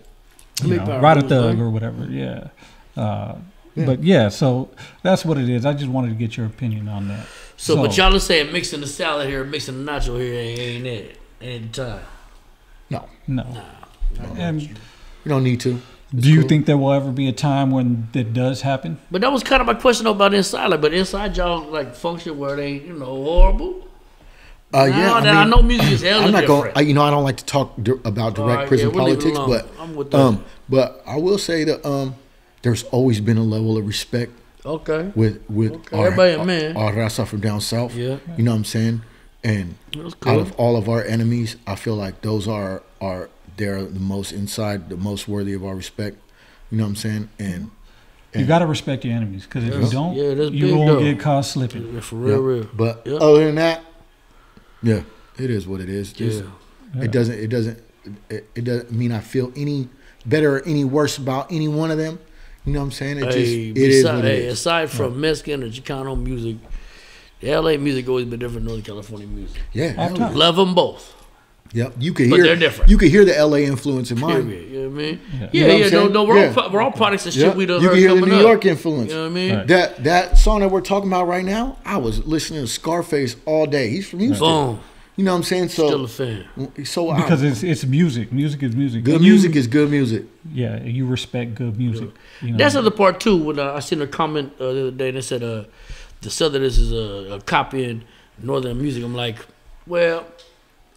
You know, power Ride a thug or whatever. Yeah. Uh, Yeah. But yeah, so that's what it is. I just wanted to get your opinion on that. So, but y'all are saying mixing the salad here, mixing the nacho here ain't, ain't it. Ain't the time. No, no. And you don't need to. Do you cool. think there will ever be a time when that does happen? But that was kind of my question about inside. Like, but inside y'all like function where they, you know, horrible. Uh, yeah, I, that I know music is hella I'm not going. different. I, you know, I don't like to talk di- about direct Alright, prison yeah, we'll leave it politics, but I'm with that. um, but I will say that um, there's always been a level of respect Okay. with with Okay, our, everybody a man. our raza from down south. Yeah. you know what I'm saying. And That's out of all of our enemies, I feel like those are are they're the most inside, the most worthy of our respect. You know what I'm saying? And You got to respect your enemies because if you don't, Yeah, you won't though. get caught slipping. Yeah, for real, yeah, real. But Yeah. other than that, yeah, it is what it is. It's- Yeah. It doesn't. It doesn't. It, it doesn't mean I feel any better or any worse about any one of them. You know what I'm saying? It just Hey, it is beside- what hey, it is. aside from Mexican and Chicano music, the LA music always been different than Northern California music. Yeah, Off hell top. yeah. Love them both. Yep. You can hear. But hear. they're different. You can hear the LA influence in mine. Period. You know what I mean? Yeah. Yeah, You know yeah. No, no, we're Yeah. all we're all products of shit Yeah. we done You heard can hear the New up. York influence. You know what I mean? Right. That that song that we're talking about right now, I was listening to Scarface all day. He's from Houston. Boom. You know what I'm saying? Still a So fan. so I- Because it's it's music. Music is music. good And you- music is good music. yeah. You respect good music. You know? That's the other part too. When uh, I seen a comment uh, the other day, and they said, uh, "The Southerners is a, a copying Northern music." I'm like, well,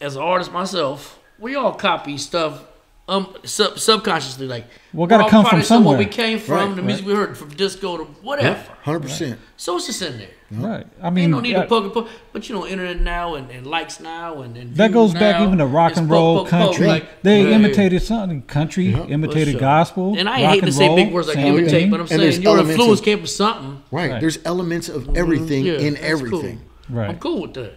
as an artist myself, we all copy stuff um sub- subconsciously. Like, Well, it gotta we're all come from products of Where we came from, Right, the music we heard from disco to whatever. Hundred percent. So it's just in there. right. I Ain't mean, no need yeah, to poke and poke. But you know, internet now and, and likes now and, and that views goes back even to rock and roll, poke, poke, country. like, they yeah, imitated something. Country imitated sure. gospel. And I rock hate to and say roll, big words like imitate, thing. but I'm And saying there's your elements influence of- came from something. Right. Right. There's elements of everything Yeah, in that's everything. right. I'm cool with that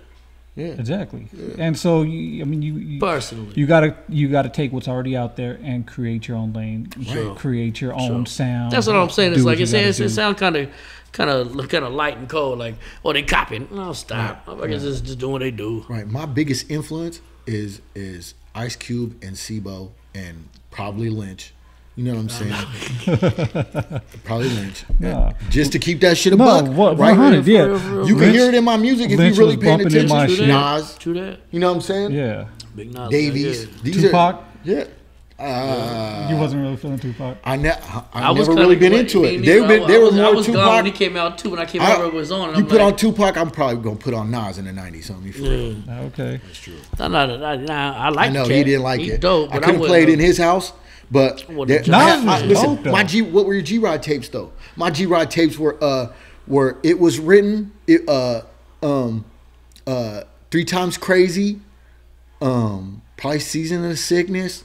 Yeah. Exactly. And so, you, I mean, you you, personally. you gotta you gotta take what's already out there and create your own lane. Sure. Create your own sound. That's what I'm saying. It's like you it, sounds, it sounds kind of, kind of, kind of light and cold. Like, oh, they copying. No, stop. I guess it's just doing what they do. Right. My biggest influence is is Ice Cube and C-Bo and probably Lynch. You know what I'm saying? probably Lynch. Nah. Just to keep that shit a No, buck. what, right? 100, yeah. real, for real. You can hear it in my music if Lynch you really was paying bumping in my attention. shit. Nas, True that. you know what I'm saying? Yeah. Big Nas. Davies. Yeah. These Tupac. Are, yeah. Uh, you wasn't really feeling Tupac. I, ne- I, I, was never kinda really been into it. They, neither. been, I- they were was, I more was Tupac. gone when he came out too. When I came I- over, it was on. You I'm put like, on Tupac, I'm probably gonna put on Nas in the '90s. Something for real. yeah. Okay. Nah, nah, nah, nah, I like. I know Cat. he didn't like He it. Dope, I but couldn't wouldn't play it in his house, but Well, there- I- I- listen, my G. What were your G ride tapes though? My G ride tapes were uh were it was written it, uh um uh three times crazy, um probably season of the sickness.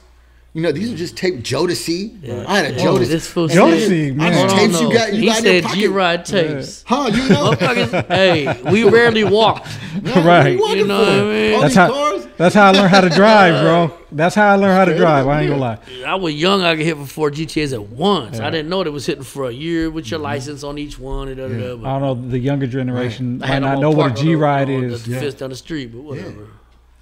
You know, these are just tape Jodeci. I had a Oh, Jodeci. this fool And Jodeci, man. I Hold just tapes you got. You he got in your said pocket. G ride tapes. Huh? You know? Hey, we rarely walked. Nah, Right. what You know for? what I mean? All That's these how. Cars. That's how I learned how to drive, bro. That's how I learned how to drive. I ain't gonna lie. I was young. I could hit for four GTAs at once. I didn't know they was hitting for a year with your mm-hmm. license on each one. And da, da, da, I don't know. The younger generation I might had them not know what a parked on G the- ride is. The Yeah. fist down the street, but whatever.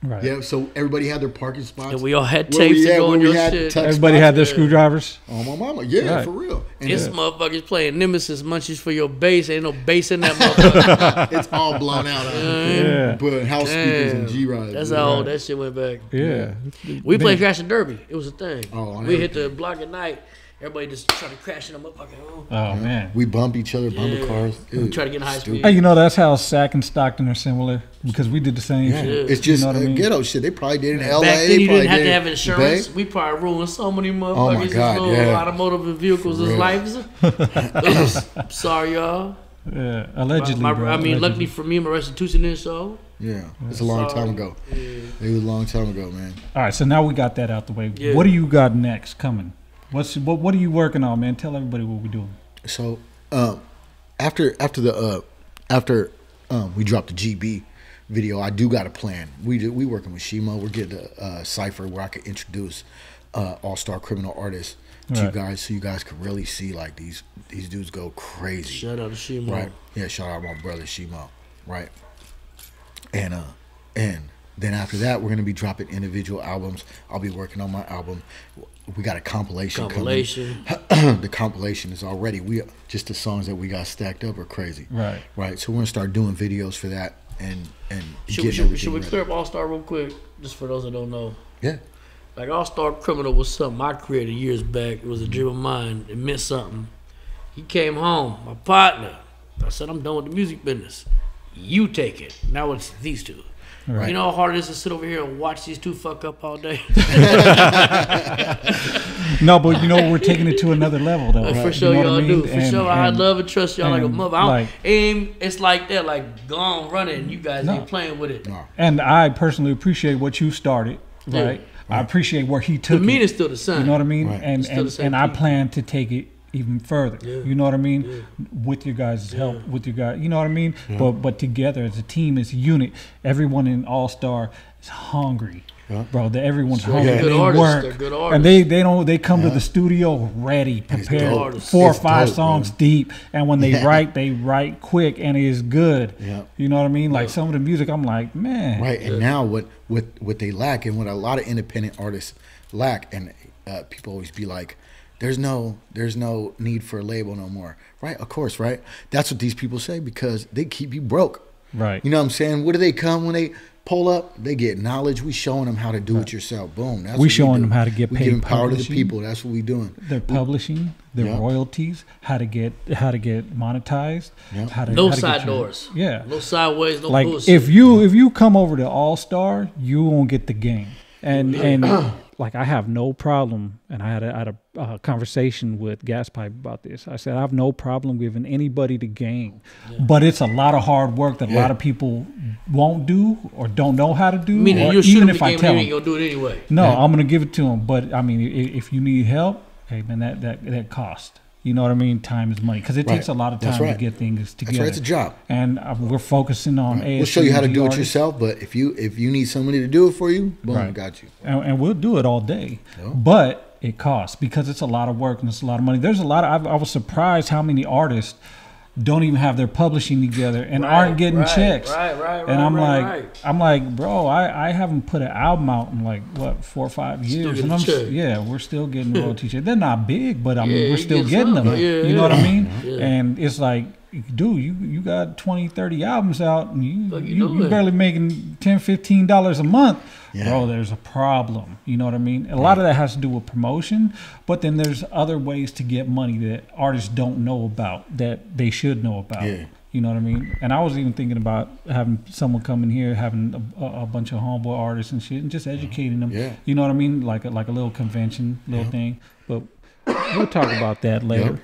Right. Yeah, so everybody had their parking spots. And we all had Where we tapes to go on your shit. Everybody had their Yeah. screwdrivers. Oh my mama, yeah, Right. for real. And This it's, motherfucker's playing Nemesis Munchies for your bass. Ain't no bass in that motherfucker. it's all blown out. Yeah. But house speakers and G rides. That's how old that shit went back. Yeah. We Man. played Crash and Derby. It was a thing. Oh, on we hit the block at night. Everybody just trying to crash in the motherfucking home. Oh man. We bump each other, bump the Yeah. cars. We try to get in high stupid. Hey, you know that's how Sac and Stockton are similar because we did the same Yeah. shit. It's just You know what I uh, mean? ghetto shit. They probably did it in L.A. Back then, they you probably didn't have did to have in insurance. Bay. We probably ruined so many my motherfuckers' God, little yeah. automotive vehicles' real. lives. Oops. Sorry, y'all. Yeah. My- Allegedly, my- bro. I mean, Allegedly. luckily for me, my restitution is so. Yeah, it's a long Sorry. time ago. Yeah. It was a long time ago, man. All right, so now we got that out the way. Yeah. What do you got next coming? What's what? What are you working on, man? Tell everybody what we're doing. So, um, after after the uh, after um, we dropped the GB video, I do got a plan. We do, we working with Shima. We're getting a uh, cipher where I could introduce uh, all star criminal artists to you guys, so you guys could really see like these these dudes go crazy. Shout out to Shimo. Right. Yeah, shout out to my brother Shima. Right. And uh and then after that we're gonna be dropping individual albums. I'll be working on my album. We got a compilation, Compilation. coming. the compilation is already we just the songs that we got stacked up are crazy. Right. Right. So we're gonna start doing videos for that and and Should, we- should, we- should we clear up All Star real quick, just for those that don't know? Yeah. Like All Star Criminal was something I created years back. It was a dream of mine. It meant something. He came home, my partner. I said, I'm done with the music business. You take it. Now it's these two. Right. You know how hard it is to sit over here and watch these two fuck up all day? No, but you know we're taking it to another level though. For You sure, know what y'all I mean? do. For And- sure, I love and trust y'all like a mother. I don't, like- aim, it's like that, like gone running. You guys No. ain't playing with it. No. And I personally appreciate what you started. Yeah. Right. I appreciate where he took. The took it. meaning's still the same. You know what I mean? Right. And It's still and, the same and I plan to take it even further. Yeah. You know what I mean? Yeah. With your guys' help, with your guys, you know what I mean? But but together as a team, as a unit, everyone in All Star is hungry. Yeah. Bro, that everyone's Sure. hungry. Yeah. Good They artists. work. They're good And they they don't they come to the studio ready, prepared, dope. four or five dope, songs bro. deep. And when they Yeah. write, they write quick and it is good. Yeah. You know what I mean? Like Yeah. some of the music, I'm like, man, Right. And now what what what they lack and what a lot of independent artists lack and uh, people always be like there's no there's no need for a label no more. Right? Of course, right? That's what these people say because they keep you broke. right? You know what I'm saying? Where do they come when they pull up? They get knowledge. We showing them how to do it yourself. Boom. That's We what showing do. them how to get paid. we paid giving power to the people. That's what we doing. their publishing, their Yeah. royalties, how to get how to get monetized, Yeah. how to No how to side get your- doors. Yeah, No sideways, no like bullshit. if you if you come over to All Star, you won't get the game. And and like I have no problem, and I had a, I had a uh, conversation with Gaspipe about this. I said I have no problem giving anybody the game, but it's a lot of hard work that a lot of people won't do or don't know how to do. Meaning or you'll shoot even him if I game tell them, you ain't gonna do it anyway. no, Yeah. I'm gonna give it to them. But I mean, if you need help, hey man, that that that cost. You know what I mean? Time is money because it takes a lot of time right. to get things together. That's right. It's a job. And uh, we're focusing on. We'll show you how to do it yourself. But if you if you need somebody to do it for you, boom, Right. got you. and, and we'll do it all day. Yeah. But it costs because it's a lot of work and it's a lot of money. There's a lot of. I, I was surprised how many artists don't even have their publishing together and Right, aren't getting right, checks. right, right, And I'm right, like, right. I'm like, bro, I, I haven't put an album out in like what four or five years, and I'm check. yeah, we're still getting royalty checks. They're not big, but I mean, Yeah, we're still get getting them. yeah, you know what I mean? Yeah. And it's like dude, you you got 20, 30 albums out, and you you, you barely making 10 15 dollars a month. Yeah. Bro, there's a problem. You know what I mean? A lot of that has to do with promotion, but then there's other ways to get money that artists don't know about that they should know about. Yeah. You know what I mean? And I was even thinking about having someone come in here, having a, a, bunch of homeboy artists and shit, and just educating them. Yeah. You know what I mean? Like a, like a little convention, little thing. But we'll talk about that later.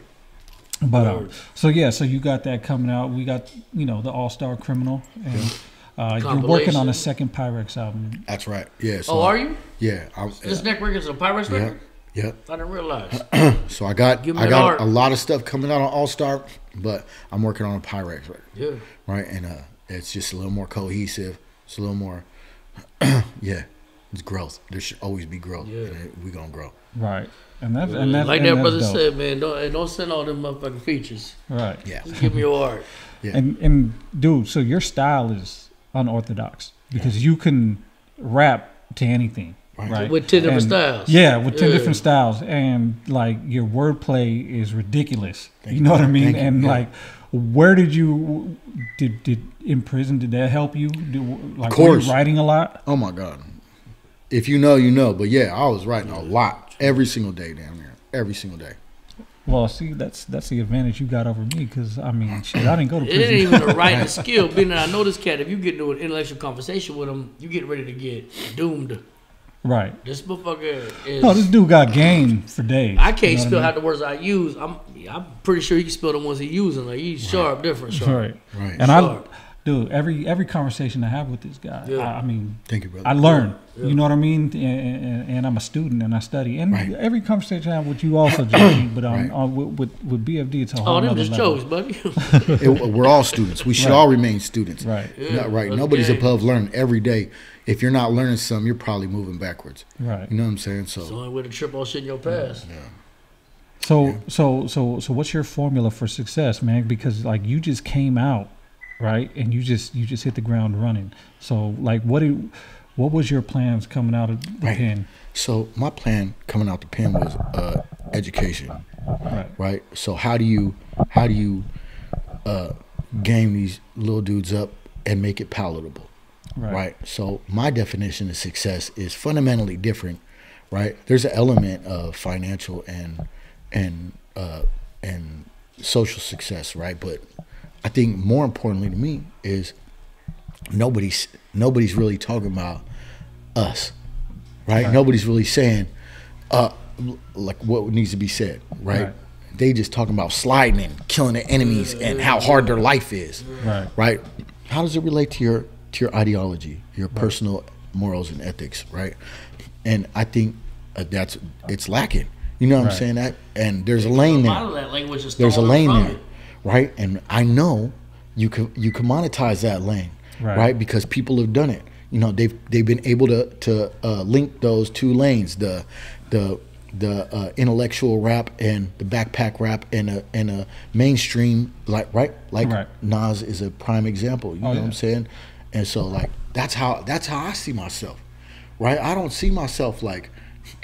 But uh, so yeah, so you got that coming out. We got you know the All Star Criminal, and uh, you're working on a second Pyrex album. That's right. Yeah. So Oh, are you? Yeah. I, This neck record is a Pyrex yeah. record? Yeah. I didn't realize. So I got I got art. a lot of stuff coming out on All Star, but I'm working on a Pyrex record, Yeah. right? And uh, it's just a little more cohesive. It's a little more, yeah. It's growth. There should always be growth. Yeah. and we gonna grow. Right, and that's and that's like and that that's brother dope. said, man, don't don't send all them motherfucking features. Right, Yeah. Just give me your art. Yeah. and and dude, so your style is unorthodox because you can rap to anything. Right. Right, With 10 different And- styles. Yeah, with ten Yeah. different styles, and like your wordplay is ridiculous. Thank you know you. what I mean? Thank you. And Yeah. like, where did you did did in prison? Did that help you? Did, like, were course. you writing a lot? Oh my God. If you know, you know. But yeah, I was writing a lot every single day down there. Every single day. Well, see, that's that's the advantage you got over me because I mean, shit, I didn't go to prison. It prison. ain't even a writing skill. Being that I know this cat, if you get into an intellectual conversation with him, you get ready to get doomed. right. This motherfucker is. No, this dude got game for days. I can't You know spell what half the words I use. I'm I'm pretty sure he can spell the ones he using. Like he's sharp, different sharp. Right. Right. And I, Sharp. Dude, every every conversation I have with this guy, Yeah. I, I mean, Thank you, brother. I learn. Yeah. You know what I mean? And, and, and I'm a student and I study. And Right. every conversation I have with you also, JG, but on, Right. on with, with with BFD, it's a oh, whole Oh, them nother just level. jokes, buddy. It- we're all students. We should Right. all remain students. Right. Yeah, Not right. that's Nobody's above learning every day. If you're not learning something, you're probably moving backwards. Right. You know what I'm saying? So It's the only way to trip on shit in your past. yeah. So so so so what's your formula for success, man? Because like you just came out, right? And you just you just hit the ground running. So like what do what was your plans coming out of the Right. pen? So my plan coming out the pen was uh, education, Right. right? So how do you how do you uh, game these little dudes up and make it palatable, Right. right. So my definition of success is fundamentally different, right? There's an element of financial and and uh, and social success, right? But I think more importantly to me is nobody's nobody's really talking about us, right? Nobody's really saying uh like what needs to be said, right? Right. They just talking about sliding and killing their enemies and how hard their life is, Right. right? How does it relate to your to your ideology, your personal morals and ethics, right? And I think uh, that's it's lacking. You know what Right. I'm saying? That and there's a lane A there lot of that language is there's a lane there, it. Right? And I know you can you can monetize that lane, Right. right? Because people have done it. You know, they've they've been able to to uh, link those two lanes, the the the uh, intellectual rap and the backpack rap and a and a mainstream like right like Right. Nas is a prime example. You know what. I'm saying? And so like that's how that's how I see myself, right? I don't see myself like.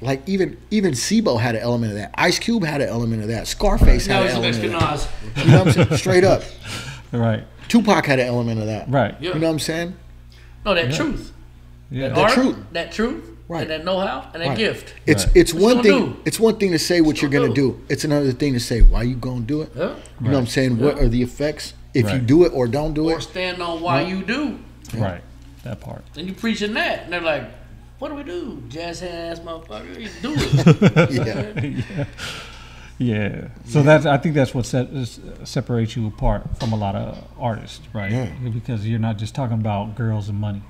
Like even even C-Bo had an element of that. Ice Cube had an element of that. Scarface Now had an element of Mexican that. Nas. You know what I'm saying? Straight up. Right. Tupac had an element of that. Right. Yeah. You know what I'm saying? No, that truth. Yeah. The Art, truth. That truth. Right. And that know how and that Right. gift. It's Right. it's What one thing. do? It's one thing to say what you you're gonna gonna do? do. It's another thing to say why you gonna do it. Yeah. You know what I'm saying? What are the effects if you do it or don't do Or it? Or stand on why you do. Right. That part. And you preaching that. And they're like, what do we do? Jazz hand ass motherfucker. Do it. Yeah. Yeah. So that's I think that's what set, is- separates you apart from a lot of artists, right? Yeah. Because you're not just talking about girls and money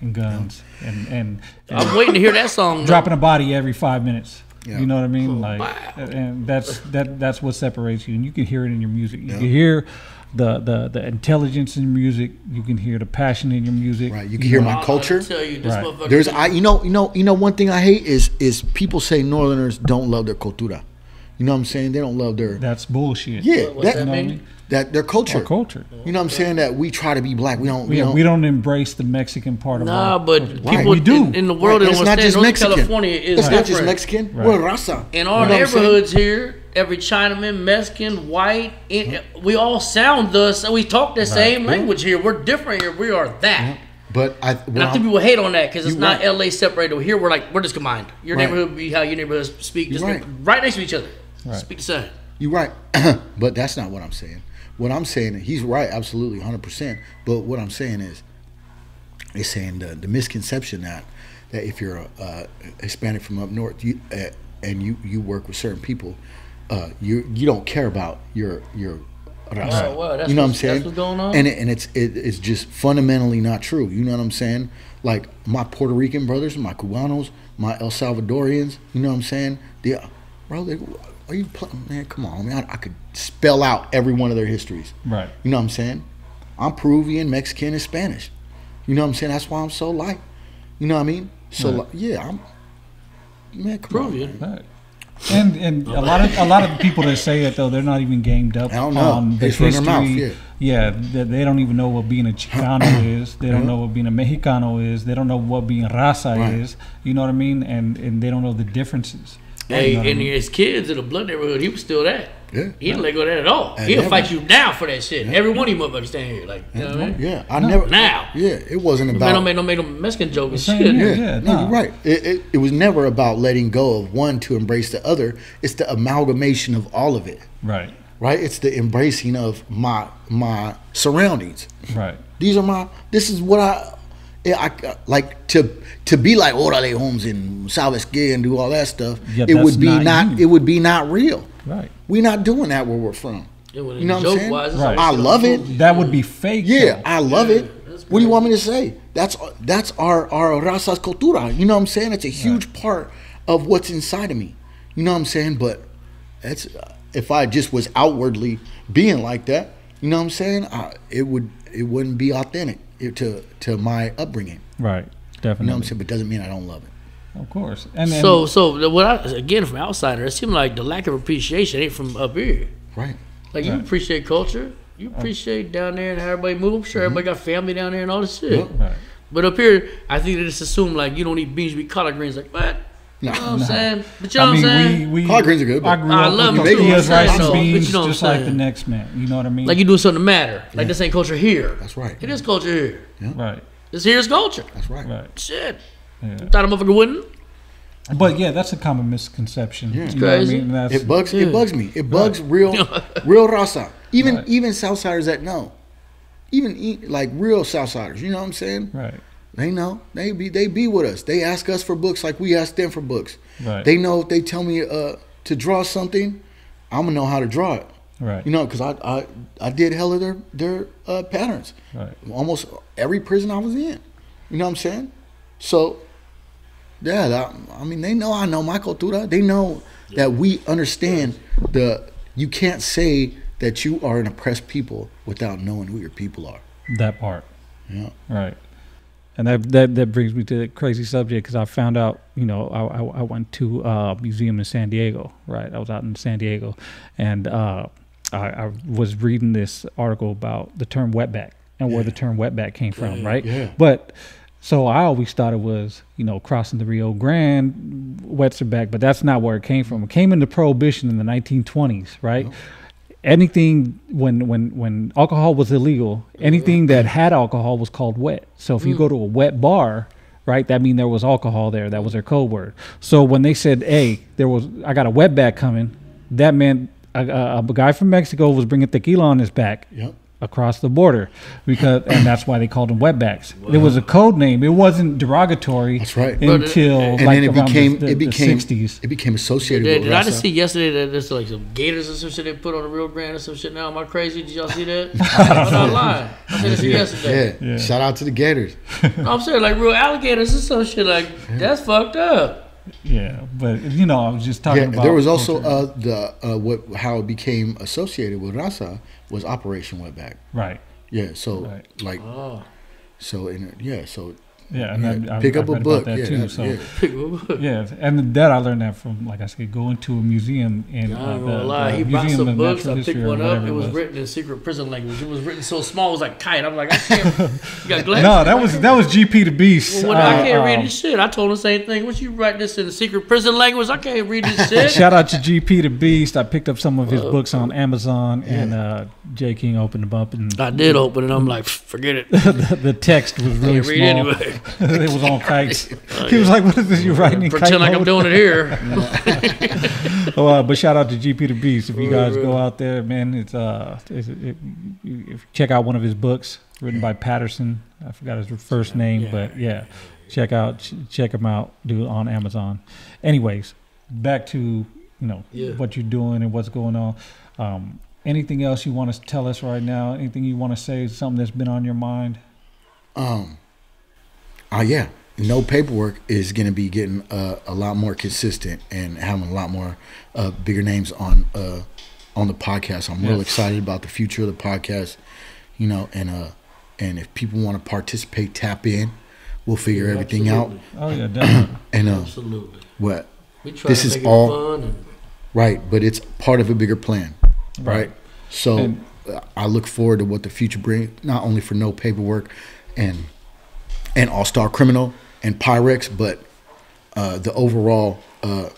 and guns and and, and I'm waiting to hear that song. though. dropping a body every five minutes. Yeah. You know what I mean? Oh, like, Wow. and that's that that's what separates you, and you can hear it in your music. You Yeah. can hear the the the intelligence in music. You can hear the passion in your music. Right. You can hear All my I culture. tell you, this Right. There's I you know you know you know one thing I hate is is people say Northerners don't love their cultura. You know what I'm saying? They don't love their That's bullshit. yeah What's that that You know what I mean? mean? that their culture. Our culture. You know what I'm saying? That we try to be black. We don't. We Yeah, don't. we don't embrace the Mexican part of Nah, our but culture. people We do. In, in the world Right, It's don't just Northern Mexican. California is It's not just. Mexican. Right. We're raza. In You our know what I'm saying? neighborhoods here, every Chinaman, Mexican, white, in, we all sound the so we talk the same language here. We're different here. We are that. But I, And I think people hate on that because it's not right. LA separated. Here we're like we're just combined. Your Right. neighborhood be how your neighborhoods speak. Just right. right next to each other. Right. Speak the same. You're right, but that's not what I'm saying. What I'm saying, he's right, absolutely, 100. percent But what I'm saying is, it's saying the, the misconception that that if you're a, uh Hispanic from up north, you uh, and you you work with certain people, uh, you you don't care about your your. raza. Oh, wow, you know what I'm saying? that's what's going on? And it, and it's it, it's just fundamentally not true. You know what I'm saying? Like my Puerto Rican brothers, my Cubanos, my El Salvadorians. You know what I'm saying? They, bro, they, are you playing? Man, come on, man. I, I could spell out every one of their histories. Right. You know what I'm saying? I'm Peruvian, Mexican, and Spanish. You know what I'm saying? That's why I'm so light. You know what I mean? So Right. like, yeah, I'm. Man, come on. Peruvian. man. Right. And and a lot of a lot of the people that say it though they're not even gamed up I don't know. on the It's history. mouth, yeah, they, they don't even know what being a Chicano is. They don't know what being a Mexicano is. They don't know what being raza Right. is. You know what I mean? And and they don't know the differences. Hey, You know what I and mean? his kids in the blood neighborhood, he was still that. Yeah. He didn't let go of that at all. And He'll never- fight you now for that shit. Every one of you motherfuckers stand here. Like, you know what I mean? Yeah, I never. Now. Yeah, it wasn't Man, about. don't make, don't make no Mexican joke and shit. Yeah, Yeah, no, nah. you're right. It, it, it was never about letting go of one to embrace the other. It's the amalgamation of all of it, Right. right? It's the embracing of my my surroundings. Right. These are my. This is what I. Yeah, I uh, like to to be like oh, Orale Holmes and Salvez Gay and do all that stuff. Yeah, it would be not not. it would be not real. Right. We're not doing that where we're from. Yeah, when You know what I'm saying? wise, Right. I love it. That would be fake. Yeah, though. I love Yeah, it. What do you want me to say? That's that's our our razas cultura. You know what I'm saying? It's a huge part of what's inside of me. You know what I'm saying? But that's uh, if I just was outwardly being like that. You know what I'm saying? I, it would it wouldn't be authentic it, to to my upbringing. Right. You know what Definitely. I'm saying? But doesn't mean I don't love it. Of course. And then So, so what I again from outsider, it seemed like the lack of appreciation ain't from up here. Right. Like you Right. appreciate culture, you appreciate down there and how everybody move. I'm sure mm-hmm. everybody got family down there and all this shit. Yeah. Right. But up here, I think they just assume like you don't eat beans, you eat collard greens. Like what? You know what I'm saying? But you know I what I'm mean, saying? we, we Collard greens are good, I but- grew I up love with them too. tortillas, I'm rice, saying and so, but beans, you know what just I'm like the saying. next man. You know what I mean? like you doing something to matter. Like this ain't culture here. That's right. It is culture here. right, This here's culture. That's right. right. Shit. Yeah. Thought a motherfucker wouldn't. But yeah, that's a common misconception. Yeah. You know what I crazy. mean? That's, It bugs. Yeah. It bugs me. It bugs real, real Raza. Even Right. even Southsiders that know, even e- like real Southsiders. You know what I'm saying? right, They know. They be they be with us. They ask us for books like we ask them for books. Right. They know if they tell me uh, to draw something, I'm gonna know how to draw it. right, You know, because I, I I did hell of their their uh, patterns. right, Almost every prison I was in. You know what I'm saying? So, yeah, that, I mean, they know I know my cultura. They know that we understand the. You can't say that you are an oppressed people without knowing who your people are. that part. Yeah. Right. And that that, that brings me to the crazy subject because I found out, you know, I, I, I went to a museum in San Diego, right? I was out in San Diego, and uh, I, I was reading this article about the term wetback and where the term wetback came from, right? yeah. But so I always thought it was, you know, crossing the Rio Grande, wetback, but that's not where it came from. It came into prohibition in the 1920s, right? Anything when when when alcohol was illegal anything that had alcohol was called wet. So if you go mm. to a wet bar right that mean there was alcohol there. That was their code word. So when they said hey there was i got a wetback coming that meant a, a, a guy from mexico was bringing tequila on his back. Yep. Across the border because and that's why they called them wetbacks it was a code name it wasn't derogatory That's right. until And like then it around became the, the, it became the 60s it became associated Did, with did I just see yesterday that there's like some gators or some shit they put on the Rio Grande or some shit now? Am I crazy? Did y'all see that? I'm not lying. I seen this yesterday. Yeah. Yeah. Shout out to the Gators. No, I'm saying like real alligators or some shit like that's fucked up. Yeah but you know i was just talking Yeah, about there was also uh, the uh, what how it became associated with Raza was Operation Wetback. right Yeah, so Right. like Oh, so in yeah, so Yeah, and Yeah, I, I, pick I up a book. About that Yeah, too. that- so yeah. yeah. and that I learned that from, like I said, going to a museum in I uh, the, lie. the He Museum some books. I picked one up. It was was. written in secret prison language. It was written so small, it was like kite. I'm like, I can't. you got glasses? No, that was that was GP the Beast. Well, when I Uh, can't read um, this shit. I told him the same thing. What you write this in secret prison language? I can't read this shit. Shout out to GP the Beast. I picked up some of his books on Amazon, and uh, J King opened them up, and I did open it. I'm like, forget it. the, the text was really small. anyway. it was on kites. He was like, "What is this? You writing in kite Pretend like I'm doing it here. Oh, uh, but shout out to GP the Beast. If you guys go out there, man, it's uh, it's, it, you, if you check out one of his books written by Patterson. I forgot his first name, Yeah. but yeah, check out ch- check him out. Do it on Amazon. Anyways, back to you know Yeah. what you're doing and what's going on. Um, anything else you want to tell us right now? Anything you want to say? Something that's been on your mind? Um. Oh yeah. No paperwork is going to be getting uh, a lot more consistent and having a lot more uh, bigger names on uh, on the podcast. I'm real excited about the future of the podcast. You know, and uh, and if people want to participate, tap in. We'll figure everything out. Oh yeah, definitely. And uh, Absolutely. what We try This to is make all- fun. And, right, but it's part of a bigger plan, right? So And- uh, I look forward to what the future brings, not only for no paperwork and and All Star Criminal and Pyrex, but uh, the overall uh,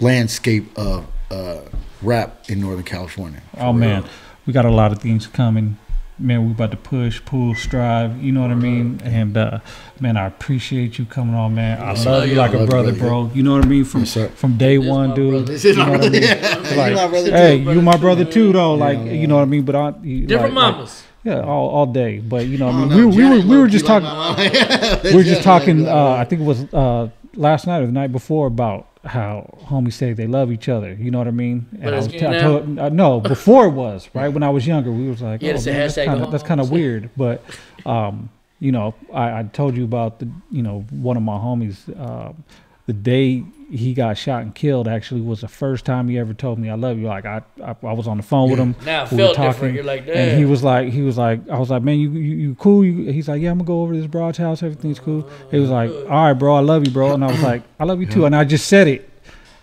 landscape of uh, rap in Northern California. Oh man, we got a lot of things coming. Man, we about to push, pull, strive. You know what I mean? And uh, man, I appreciate you coming on, man. I Yes, love you like Love a brother, brother. bro. You know what I mean? From Yes, from day This one, dude. This is You my know what I brother. mean? Like, You my brother hey, you my brother too, though. Yeah. Like, you know what I mean? But I you- different like- like- mamas. Yeah, all, all day. But you know, I I mean, don't we, were- we were we were just talking. my mama. we were just talking. Uh, I think it was uh, last night or the night before about how homies say they love each other. You know what I mean? And But I was gay I now? told, uh, no, before it was right when I was younger. We was like, Yeah, oh, it's a man, that's hashtag kind of that's kind of weird. But um, you know, I, I told you about the you know one of my homies. Um, the day he got shot and killed actually was the first time he ever told me I love you. Like I, I, I was on the phone with him. Now we felt talking, different. You're like, damn. and he was like, he was like, I was like, man, you you, you cool? You, he's like, yeah, I'm gonna go over to this broad's house. Everything's cool. He was like, oh. all right, bro, I love you, bro. And I was like, I love you too. And I just said it,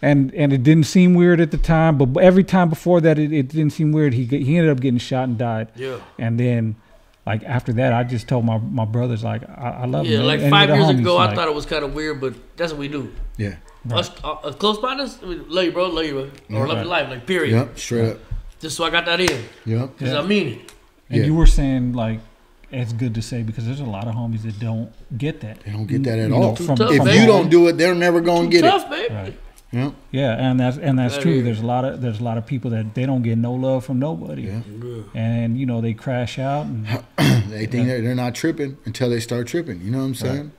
and and it didn't seem weird at the time, but every time before that, it, it didn't seem weird. He he ended up getting shot and died. yeah. And then, like after that, I just told my my brothers like, I, I love you. Yeah, man. like And five the years homies, ago, like, I thought it was kind of weird, but that's what we do. Yeah. Us, uh, uh, close partners, we love you, bro, love you, bro. or love Right. your life, like period. Yep. Straight up. Just so I got that in, Yep. because Yeah. I mean it. And Yeah. you were saying like. It's good to say because there's a lot of homies that don't get that. They don't get that at You all. know, from- tough, If from you home. don't do it, they're never gonna Too get tough, baby. Right. It. Yep. Yeah, and that's and that's That true. is. There's a lot of there's a lot of people that they don't get no love from nobody, Yeah. and you know they crash out. And, They think that they're not tripping until they start tripping. You know what I'm saying?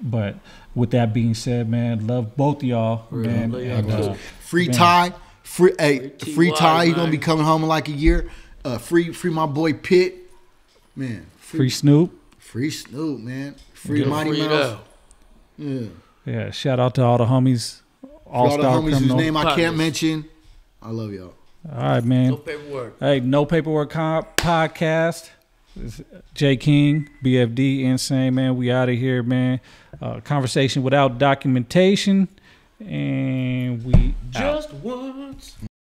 but with that being said, man, love both of y'all, Real. man. And, uh. Free Man. Ty, free hey, Free free TY, Ty. He gonna be coming home in like a year. Uh, free free my boy Pitt, man. free Snoop. free Snoop, man. Free Get Mighty Mouse. Yeah. Yeah, shout out to all the homies, all For all the homies whose name I can't mention. I love y'all. All right, man. No paperwork. Hey, no paperwork con- podcast. It's J King, BFD, insane man. We out of here, man. Uh, conversation without documentation, and we out. Just once.